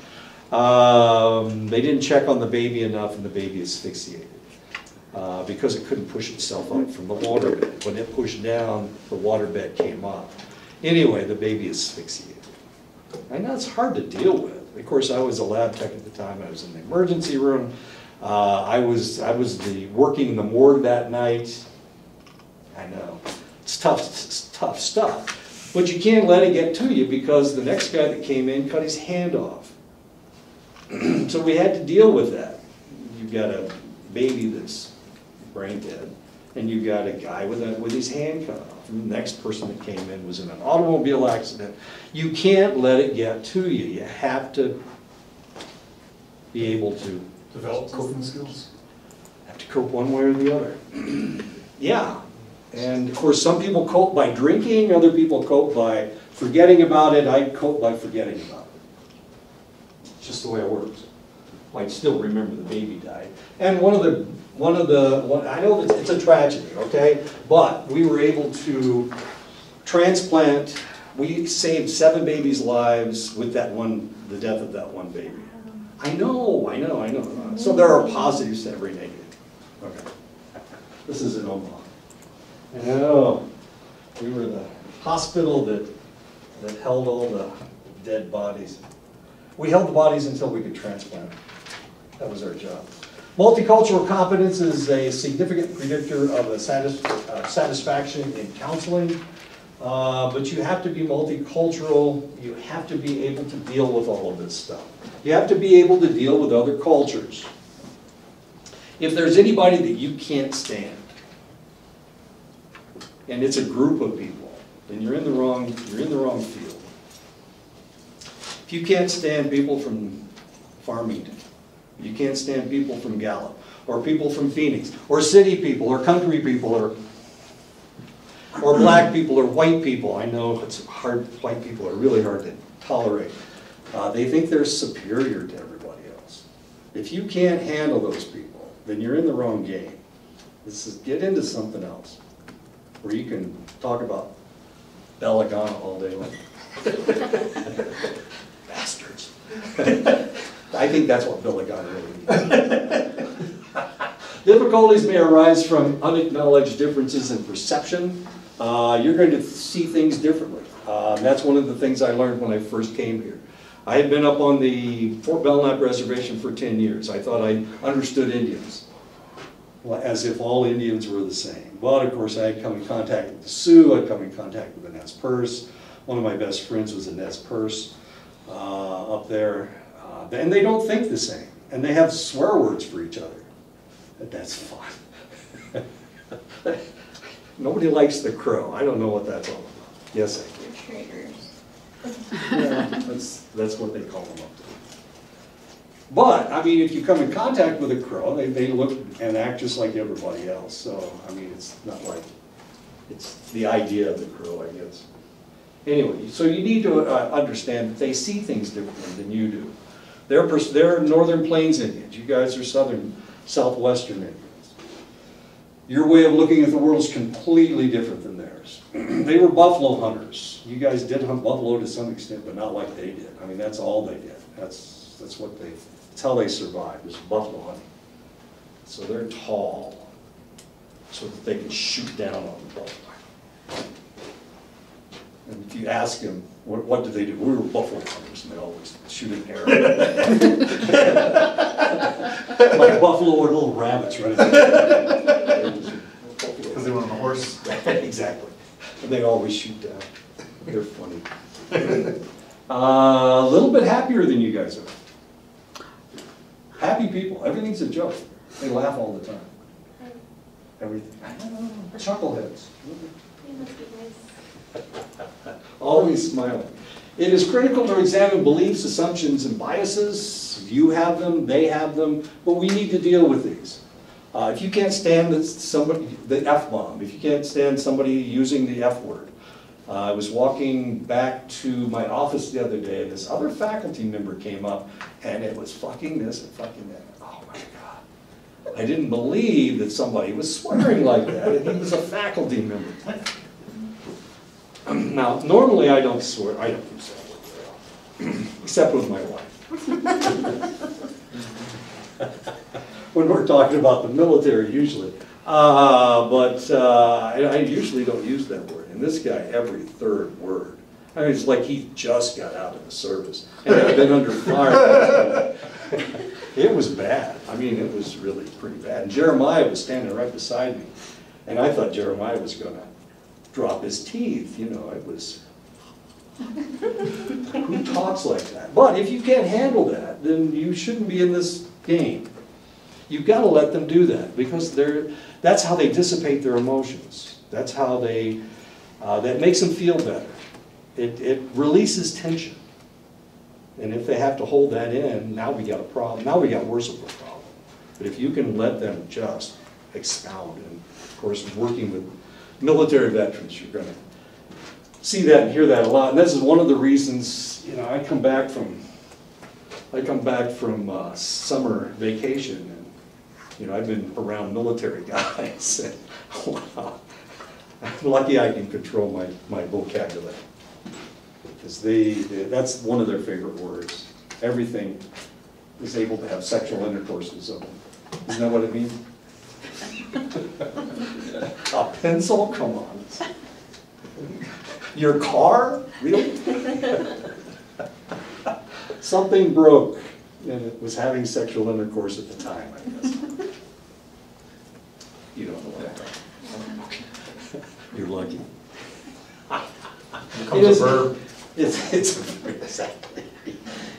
Um, They didn't check on the baby enough and the baby asphyxiated. uh, Because it couldn't push itself up from the waterbed. When it pushed down, the water bed came up. Anyway, the baby asphyxiated. I know it's hard to deal with. Of course, I was a lab tech at the time. I was in the emergency room. Uh, I was, I was the, working in the morgue that night. I know, it's tough, it's tough stuff. But you can't let it get to you because the next guy that came in cut his hand off. So we had to deal with that. You've got a baby that's brain dead, and you've got a guy with a, with his hand cut off. And the next person that came in was in an automobile accident. You can't let it get to you. You have to be able to Develop coping skills. have to cope one way or the other. Yeah, and of course, some people cope by drinking, other people cope by forgetting about it. I cope by forgetting about it. It's just the way it works. I still remember the baby died. And one of the, one of the, one- I know that it's a tragedy, okay? But we were able to transplant, we saved seven babies' lives with that one, the death of that one baby. I know, I know, I know. So there are positives to every negative. Okay. This is in Omaha. I know. We were the hospital that, that held all the dead bodies. We held the bodies until we could transplant them. That was our job. Multicultural competence is a significant predictor of a satis- uh, satisfaction in counseling. Uh, But you have to be multicultural, you have to be able to deal with all of this stuff. You have to be able to deal with other cultures. If there's anybody that you can't stand, and it's a group of people, then you're in the wrong, you're in the wrong field. If you can't stand people from Farmington, you can't stand people from Gallup, or people from Phoenix, or city people, or country people, or or black people or white people. I know it's hard, white people are really hard to tolerate. Uh, they think they're superior to everybody else. If you can't handle those people, then you're in the wrong game. This is, get into something else, where you can talk about Belagana all day long. Bastards. I think that's what Belagana really means. Difficulties may arise from unacknowledged differences in perception. Uh, You're going to see things differently. Uh, that's one of the things I learned when I first came here. I had been up on the Fort Belknap Reservation for ten years. I thought I understood Indians, as if all Indians were the same. But of course, I had come in contact with the Sioux, I'd come in contact with the Nez Perce. One of my best friends was a Nez Perce uh, up there. Uh, and they don't think the same. And they have swear words for each other. That's fun. Nobody likes the crow. I don't know what that's all about. Yes, I You're traitors. yeah, that's, that's what they call them up there. But, I mean, if you come in contact with a crow, they, they look and act just like everybody else, so, I mean, it's not like, it's the idea of the crow, I guess. Anyway, so you need to uh, understand that they see things differently than you do. They're, they're northern plains Indians, you guys are southern, southwestern Indians. Your way of looking at the world is completely different than theirs. They were buffalo hunters. You guys did hunt buffalo to some extent, but not like they did. I mean, that's all they did. That's, that's what they, that's how they survived, was buffalo hunting. So they're tall, so that they can shoot down on the buffalo. And if you ask them, what, what did they do? We were buffalo hunters, and they always shoot an arrow. Like buffalo or little rabbits running. Because they were on a horse. Exactly. And they always shoot down. They're funny. Uh, A little bit happier than you guys are. Happy people, everything's a joke. They laugh all the time. Everything. Chuckleheads. You must be nice. Always smiling. It is critical to examine beliefs, assumptions, and biases. You have them, they have them, but we need to deal with these. Uh, if you can't stand the, somebody, the F-bomb, if you can't stand somebody using the F word. Uh, I was walking back to my office the other day, and this other faculty member came up, and it was fucking this and fucking that. Oh my God. I didn't believe that somebody was swearing like that, and he was a faculty member. Now, normally I don't swear, I don't use that word, except with my wife. When we're talking about the military usually. Uh, but, uh, I, I usually don't use that word, and this guy, every third word. I mean, it's like he just got out of the service, and had been under fire. It was bad, I mean, it was really pretty bad, and Jeremiah was standing right beside me, and I thought Jeremiah was gonna drop his teeth, you know, it was, who talks like that? But if you can't handle that, then you shouldn't be in this game. You've got to let them do that, because they're, that's how they dissipate their emotions. That's how they, uh, that makes them feel better. It, it releases tension. And if they have to hold that in, now we got a problem, now we got worse of a problem. But if you can let them just expound, and of course, working with military veterans, you're gonna see that and hear that a lot. And this is one of the reasons, you know, I come back from, I come back from uh, summer vacation, and, you know, I've been around military guys, and, wow. I'm lucky I can control my, my vocabulary. Because they, that's one of their favorite words. Everything is able to have sexual intercourse with someone. Isn't that what it means? A pencil? Come on. Your car? Really? Something broke, and it was having sexual intercourse at the time, I guess. You don't know what I'm. You're lucky. Becomes a verb. It's, it's, exactly.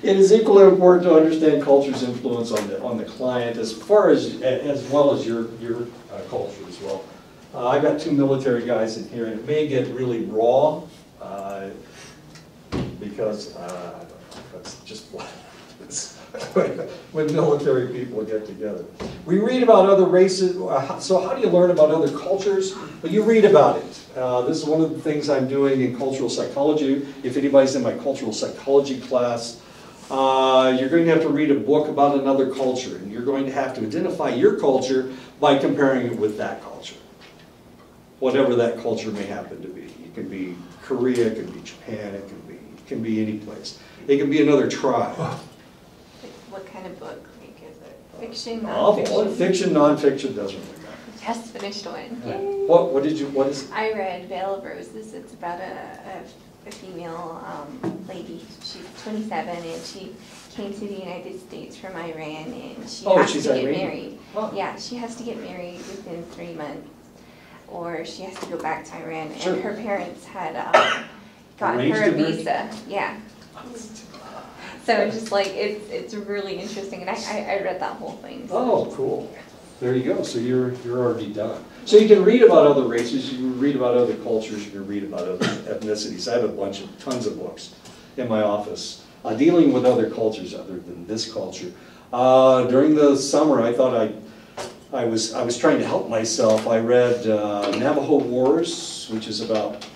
It is equally important to understand culture's influence on the, on the client as far as, as well as your, your uh, culture as well. Uh, I've got two military guys in here, and it may get really raw, uh, because, uh, that's just what when military people get together. We read about other races, uh, so how do you learn about other cultures? Well, you read about it. Uh, This is one of the things I'm doing in cultural psychology. If anybody's in my cultural psychology class, uh, you're going to have to read a book about another culture, and you're going to have to identify your culture by comparing it with that culture. Whatever that culture may happen to be. It can be Korea, it can be Japan, it can be, it can be any place. It can be another tribe. What kind of book? Like, is it fiction, Novel, nonfiction? fiction, nonfiction, doesn't really matter. Just finished one. What, what did you, what is, I read Veil of Roses. It's about a, a a female um, lady. She's 27 and she came to the United States from Iran and she Oh, has she's to get Iranian. married. Oh. Yeah, she has to get married within three months or she has to go back to Iran. Sure. And her parents had um, gotten her a visa. Yeah. So it's just like, it's, it's really interesting and I, I I read that whole thing. so- Oh, cool. There you go, so you're, you're already done. So you can read about other races, you can read about other cultures, you can read about other ethnicities. I have a bunch of, tons of books in my office, uh, dealing with other cultures other than this culture. Uh, during the summer, I thought I, I was, I was trying to help myself. I read uh, Navajo Wars, which is about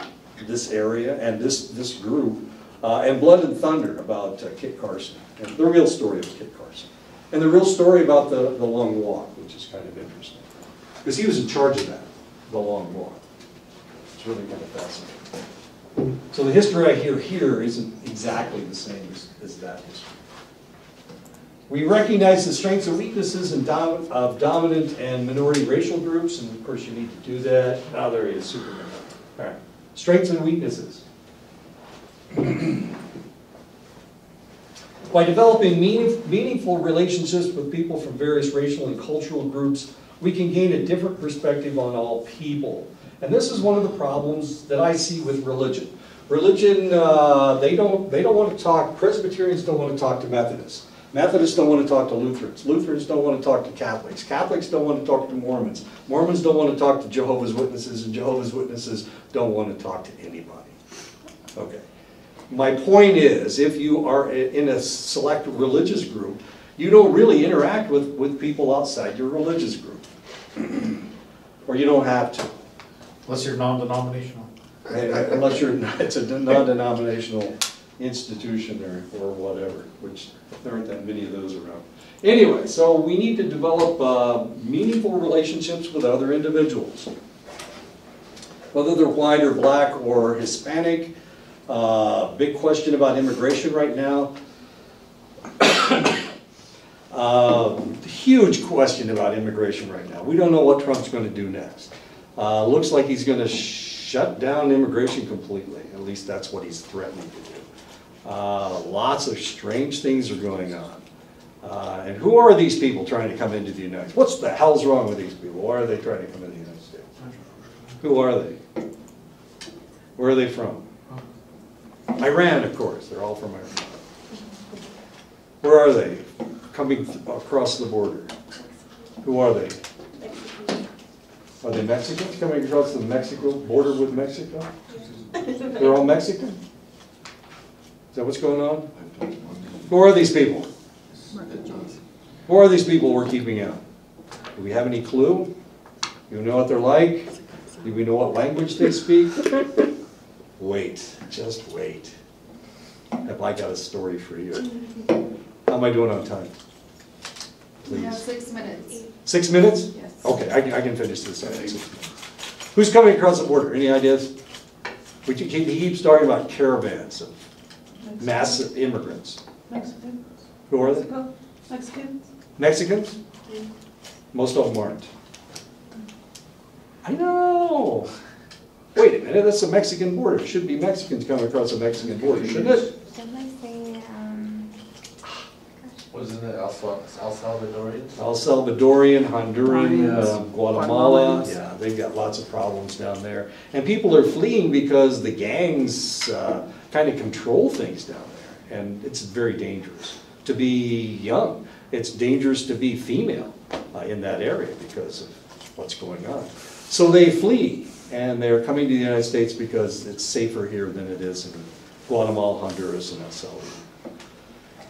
this area and this, this group, uh, and Blood and Thunder about uh, Kit Carson, and the real story of Kit Carson. And the real story about the, the Long Walk, which is kind of interesting. Because he was in charge of that, the Long Walk. It's really kind of fascinating. So the history I hear here isn't exactly the same as, as that history. We recognize the strengths and weaknesses dom- of dominant and minority racial groups, and of course you need to do that. Ah, there he is, Superman. All right, strengths and weaknesses. By developing meaning- meaningful relationships with people from various racial and cultural groups, we can gain a different perspective on all people. And this is one of the problems that I see with religion. Religion, uh, they don't, they don't want to talk, Presbyterians don't want to talk to Methodists. Methodists don't want to talk to Lutherans. Lutherans don't want to talk to Catholics. Catholics don't want to talk to Mormons. Mormons don't want to talk to Jehovah's Witnesses, and Jehovah's Witnesses don't want to talk to anybody. Okay. My point is, if you are in a select religious group, you don't really interact with, with people outside your religious group. Or you don't have to, Unless you're non-denominational. unless you're, it's a non-denominational institution or, or whatever, which there aren't that many of those around. Anyway, so we need to develop uh, meaningful relationships with other individuals. Whether they're white or black or Hispanic, uh, big question about immigration right now. Uh, Huge question about immigration right now. We don't know what Trump's gonna do next. Uh, Looks like he's gonna shut down immigration completely, at least that's what he's threatening to do. Uh, Lots of strange things are going on. Uh, And who are these people trying to come into the United States? What's the hell's wrong with these people? Why are they trying to come into the United States? Who are they? Where are they from? Iran, of course, they're all from Iran. Where are they? Coming across the border. Who are they? Are they Mexicans coming across the Mexico, border with Mexico? They're all Mexican? Is that what's going on? Who are these people? Who are these people we're keeping out? Do we have any clue? Do we know what they're like? Do we know what language they speak? Wait, just wait. Have I got a story for you? How am I doing on time? We have six minutes. Six minutes? Yes. Okay, I can, I can finish this. in six minutes. Who's coming across the border? Any ideas? We keep, he keeps talking about caravans of massive immigrants. Mexicans. Who are they? Mexico? Mexicans? Mexicans? Most of them aren't. I know. Wait a minute, that's the Mexican border. It should be Mexicans coming across the Mexican border, shouldn't it? Didn't I say, um, Wasn't it El Salvadorian? El Salvadorian, Honduran, um, Guatemala, yeah, they've got lots of problems down there. And people are fleeing because the gangs kind of control things down there, and it's very dangerous to be young. It's dangerous to be female uh, in that area because of what's going on. So they flee, and they're coming to the United States because it's safer here than it is in Guatemala, Honduras, and El Salvador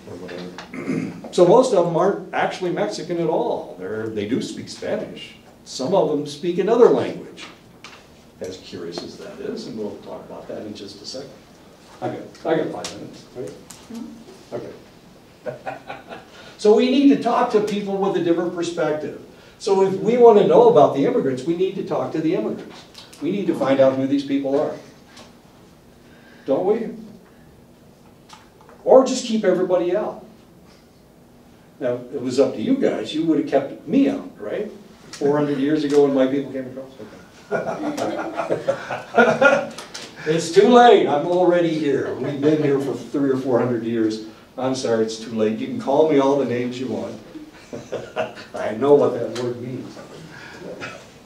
or whatever. So most of them aren't actually Mexican at all. They're, they do speak Spanish. Some of them speak another language, as curious as that is, and we'll talk about that in just a second. I got, I got five minutes, right? Hmm? Okay. So we need to talk to people with a different perspective. So if we want to know about the immigrants, we need to talk to the immigrants. We need to find out who these people are. Don't we? Or just keep everybody out. Now, it was up to you guys, you would have kept me out, right? Four hundred years ago when my people came across, okay. It's too late, I'm already here. We've been here for three or four hundred years. I'm sorry, it's too late. You can call me all the names you want. I know what that word means.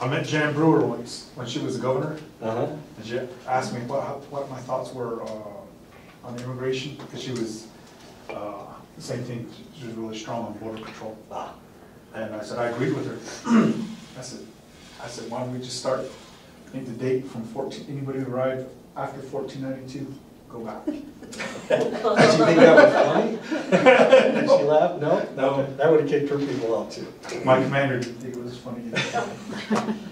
I met Jan Brewer once, when she was the governor, Uh-huh. and she asked me what, what my thoughts were uh, on immigration, because she was, uh, the same thing, she was really strong on border control. Ah. And I said, I agreed with her. I said, I said, why don't we just start, I think the date from fourteen, anybody who arrived after fourteen ninety-two, go back. Did you think that was funny? Did she laugh? No? No, that would have kicked her people out too. My commander didn't think it was funny either.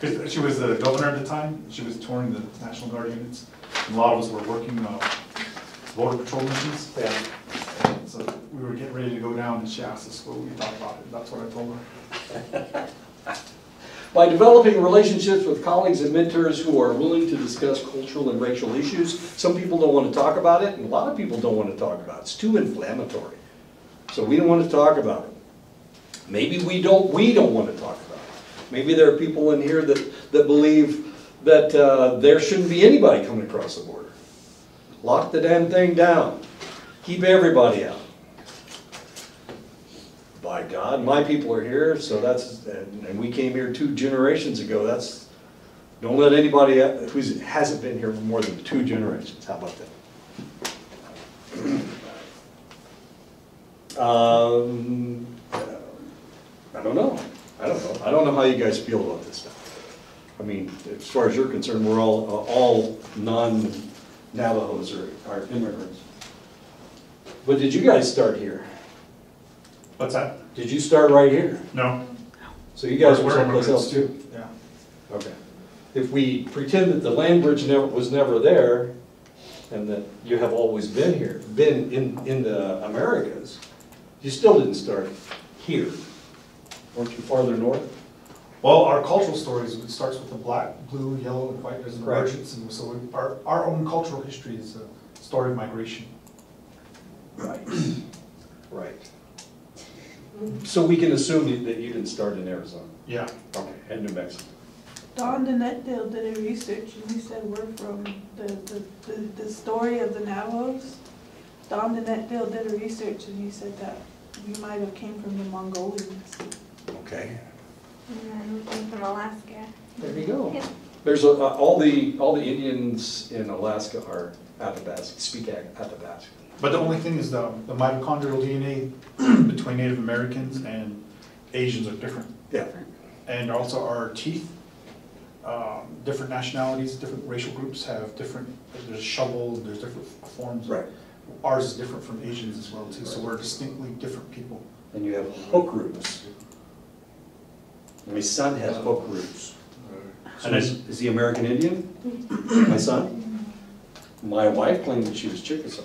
Because she was the governor at the time, she was touring the National Guard units, and a lot of us were working uh, border patrol missions. Yeah. And So we were getting ready to go down, and she asked us what we thought about it, that's what I told her. By developing relationships with colleagues and mentors who are willing to discuss cultural and racial issues, some people don't want to talk about it, and a lot of people don't want to talk about it. It's too inflammatory. So we don't want to talk about it. Maybe we don't, we don't want to talk about it. Maybe there are people in here that, that believe that uh, there shouldn't be anybody coming across the border. Lock the damn thing down. Keep everybody out. By God, my people are here, so that's, and, and we came here two generations ago, that's, don't let anybody who hasn't been here for more than two generations, how about that? Um, I don't know, I don't know, I don't know how you guys feel about this stuff. I mean, as far as you're concerned, we're all, all non-Navajos are, are immigrants. But did you guys start here? What's that? Did you start right here? No. So you guys were We're someplace else too? Yeah. Okay. If we pretend that the land bridge never, was never there, and that you have always been here, been in, in the Americas, you still didn't start here. Weren't you farther north? Well, our cultural stories, it starts with the black, blue, yellow, and white, there's an Correct. emergence, and so we- our, our own cultural history is a story of migration. Right. Right. So we can assume you- that you didn't start in Arizona? Yeah. Okay, and New Mexico? Don Denetdale did a research and he said we're from the, the, the, the story of the Navajos. Don Denetdale did a research and he said that we might have came from the Mongolians. Okay. And then came from Alaska. There you go. Yeah. There's a, uh, all the, all the Indians in Alaska are Athabascan, speak Athabascan. But the only thing is the, the mitochondrial DNA between Native Americans and Asians are different. Yeah. And also our teeth, um, different nationalities, different racial groups have different, there's shovel, there's different forms. Right. Ours is different from Asians as well too, so we're distinctly different people. And you have hook roots. My son has hook roots. So And is, is he American Indian? My son? My wife claimed that she was Chickasaw.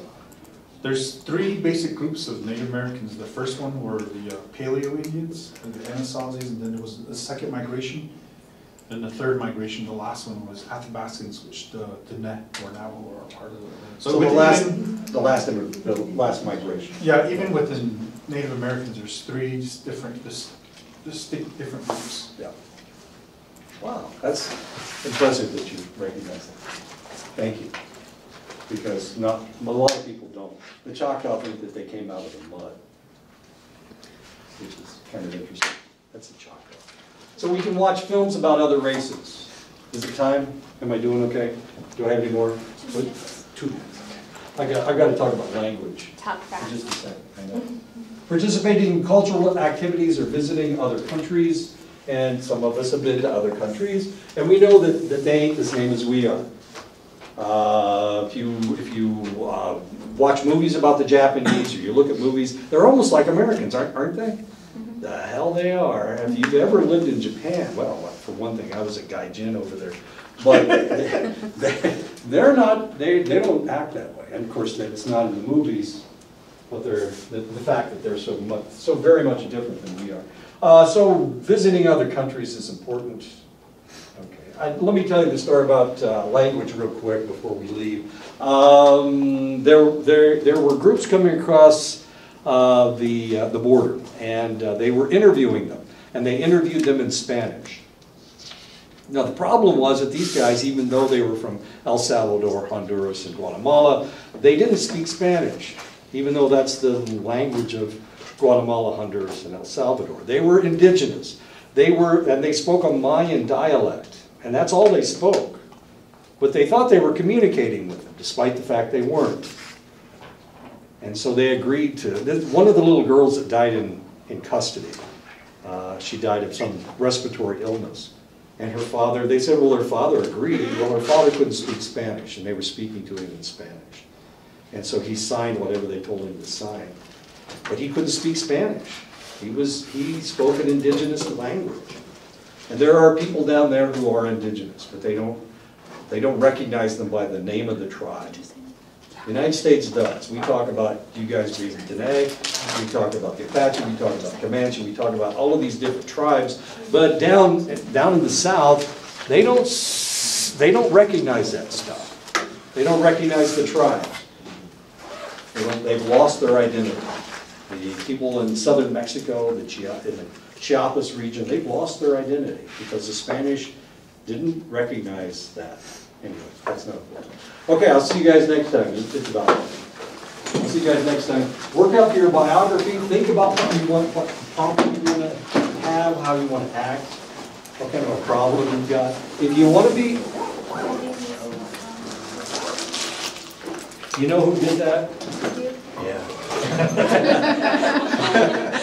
There's three basic groups of Native Americans. The first one were the uh, Paleo Indians, and the Anasazis, and then there was a second migration. Then the third migration, the last one was Athabascans, which the Diné or Navajo are a part of. So the within- last, the last, the last migration. Yeah, even within Native Americans, there's three just different, dis- distinct different groups. Yeah. Wow, that's impressive that you recognize that. Thank you. Because not, a lot of people don't. The Choctaw think that they came out of the mud, which is kind of interesting. That's a Choctaw. So we can watch films about other races. Is it time? Am I doing okay? Do I have any more? Two minutes. Two minutes. I got, I got to talk about language. Talk fast. just a second, I know. Participating in cultural activities or visiting other countries, and some of us have been to other countries, and we know that, that they ain't the same as we are. Uh, if you, if you, uh, watch movies about the Japanese, or you look at movies, they're almost like Americans, aren't, aren't they? The hell they are. Have you ever lived in Japan? Well, for one thing, I was a gaijin over there. But they, they're not, they, they don't act that way. And of course, it's not in the movies, but they're, the, the fact that they're so much, so very much different than we are. Uh, so visiting other countries is important. I, let me tell you the story about uh, language real quick before we leave. Um, there, there, there were groups coming across uh, the, uh, the border, and uh, they were interviewing them, and they interviewed them in Spanish. Now, the problem was that these guys, even though they were from El Salvador, Honduras, and Guatemala, they didn't speak Spanish, even though that's the language of Guatemala, Honduras, and El Salvador. They were indigenous. They were, and they spoke a Mayan dialect, and that's all they spoke. But they thought they were communicating with them, despite the fact they weren't. And so they agreed to, one of the little girls that died in, in custody, uh, she died of some respiratory illness. And her father, they said, well, her father agreed. Well, her father couldn't speak Spanish, and they were speaking to him in Spanish. And so he signed whatever they told him to sign. But he couldn't speak Spanish. He was, he spoke an indigenous language. And there are people down there who are indigenous, but they don't, they don't recognize them by the name of the tribe. The United States does. We talk about you guys being Dene, we talk about the Apache, we talk about Comanche, we talk about all of these different tribes. But down, down in the south, they don't they don't recognize that stuff. They don't recognize the tribe. They they've lost their identity. The people in southern Mexico, the Chia, Chiapas region, they've lost their identity because the Spanish didn't recognize that. Anyway, that's not important. Okay, I'll see you guys next time. It's it's about, I'll see you guys next time. Work out your biography, think about what you want, what problem you want to have, how you want to act, what kind of a problem you've got. If you want to be, you know who did that? Yeah.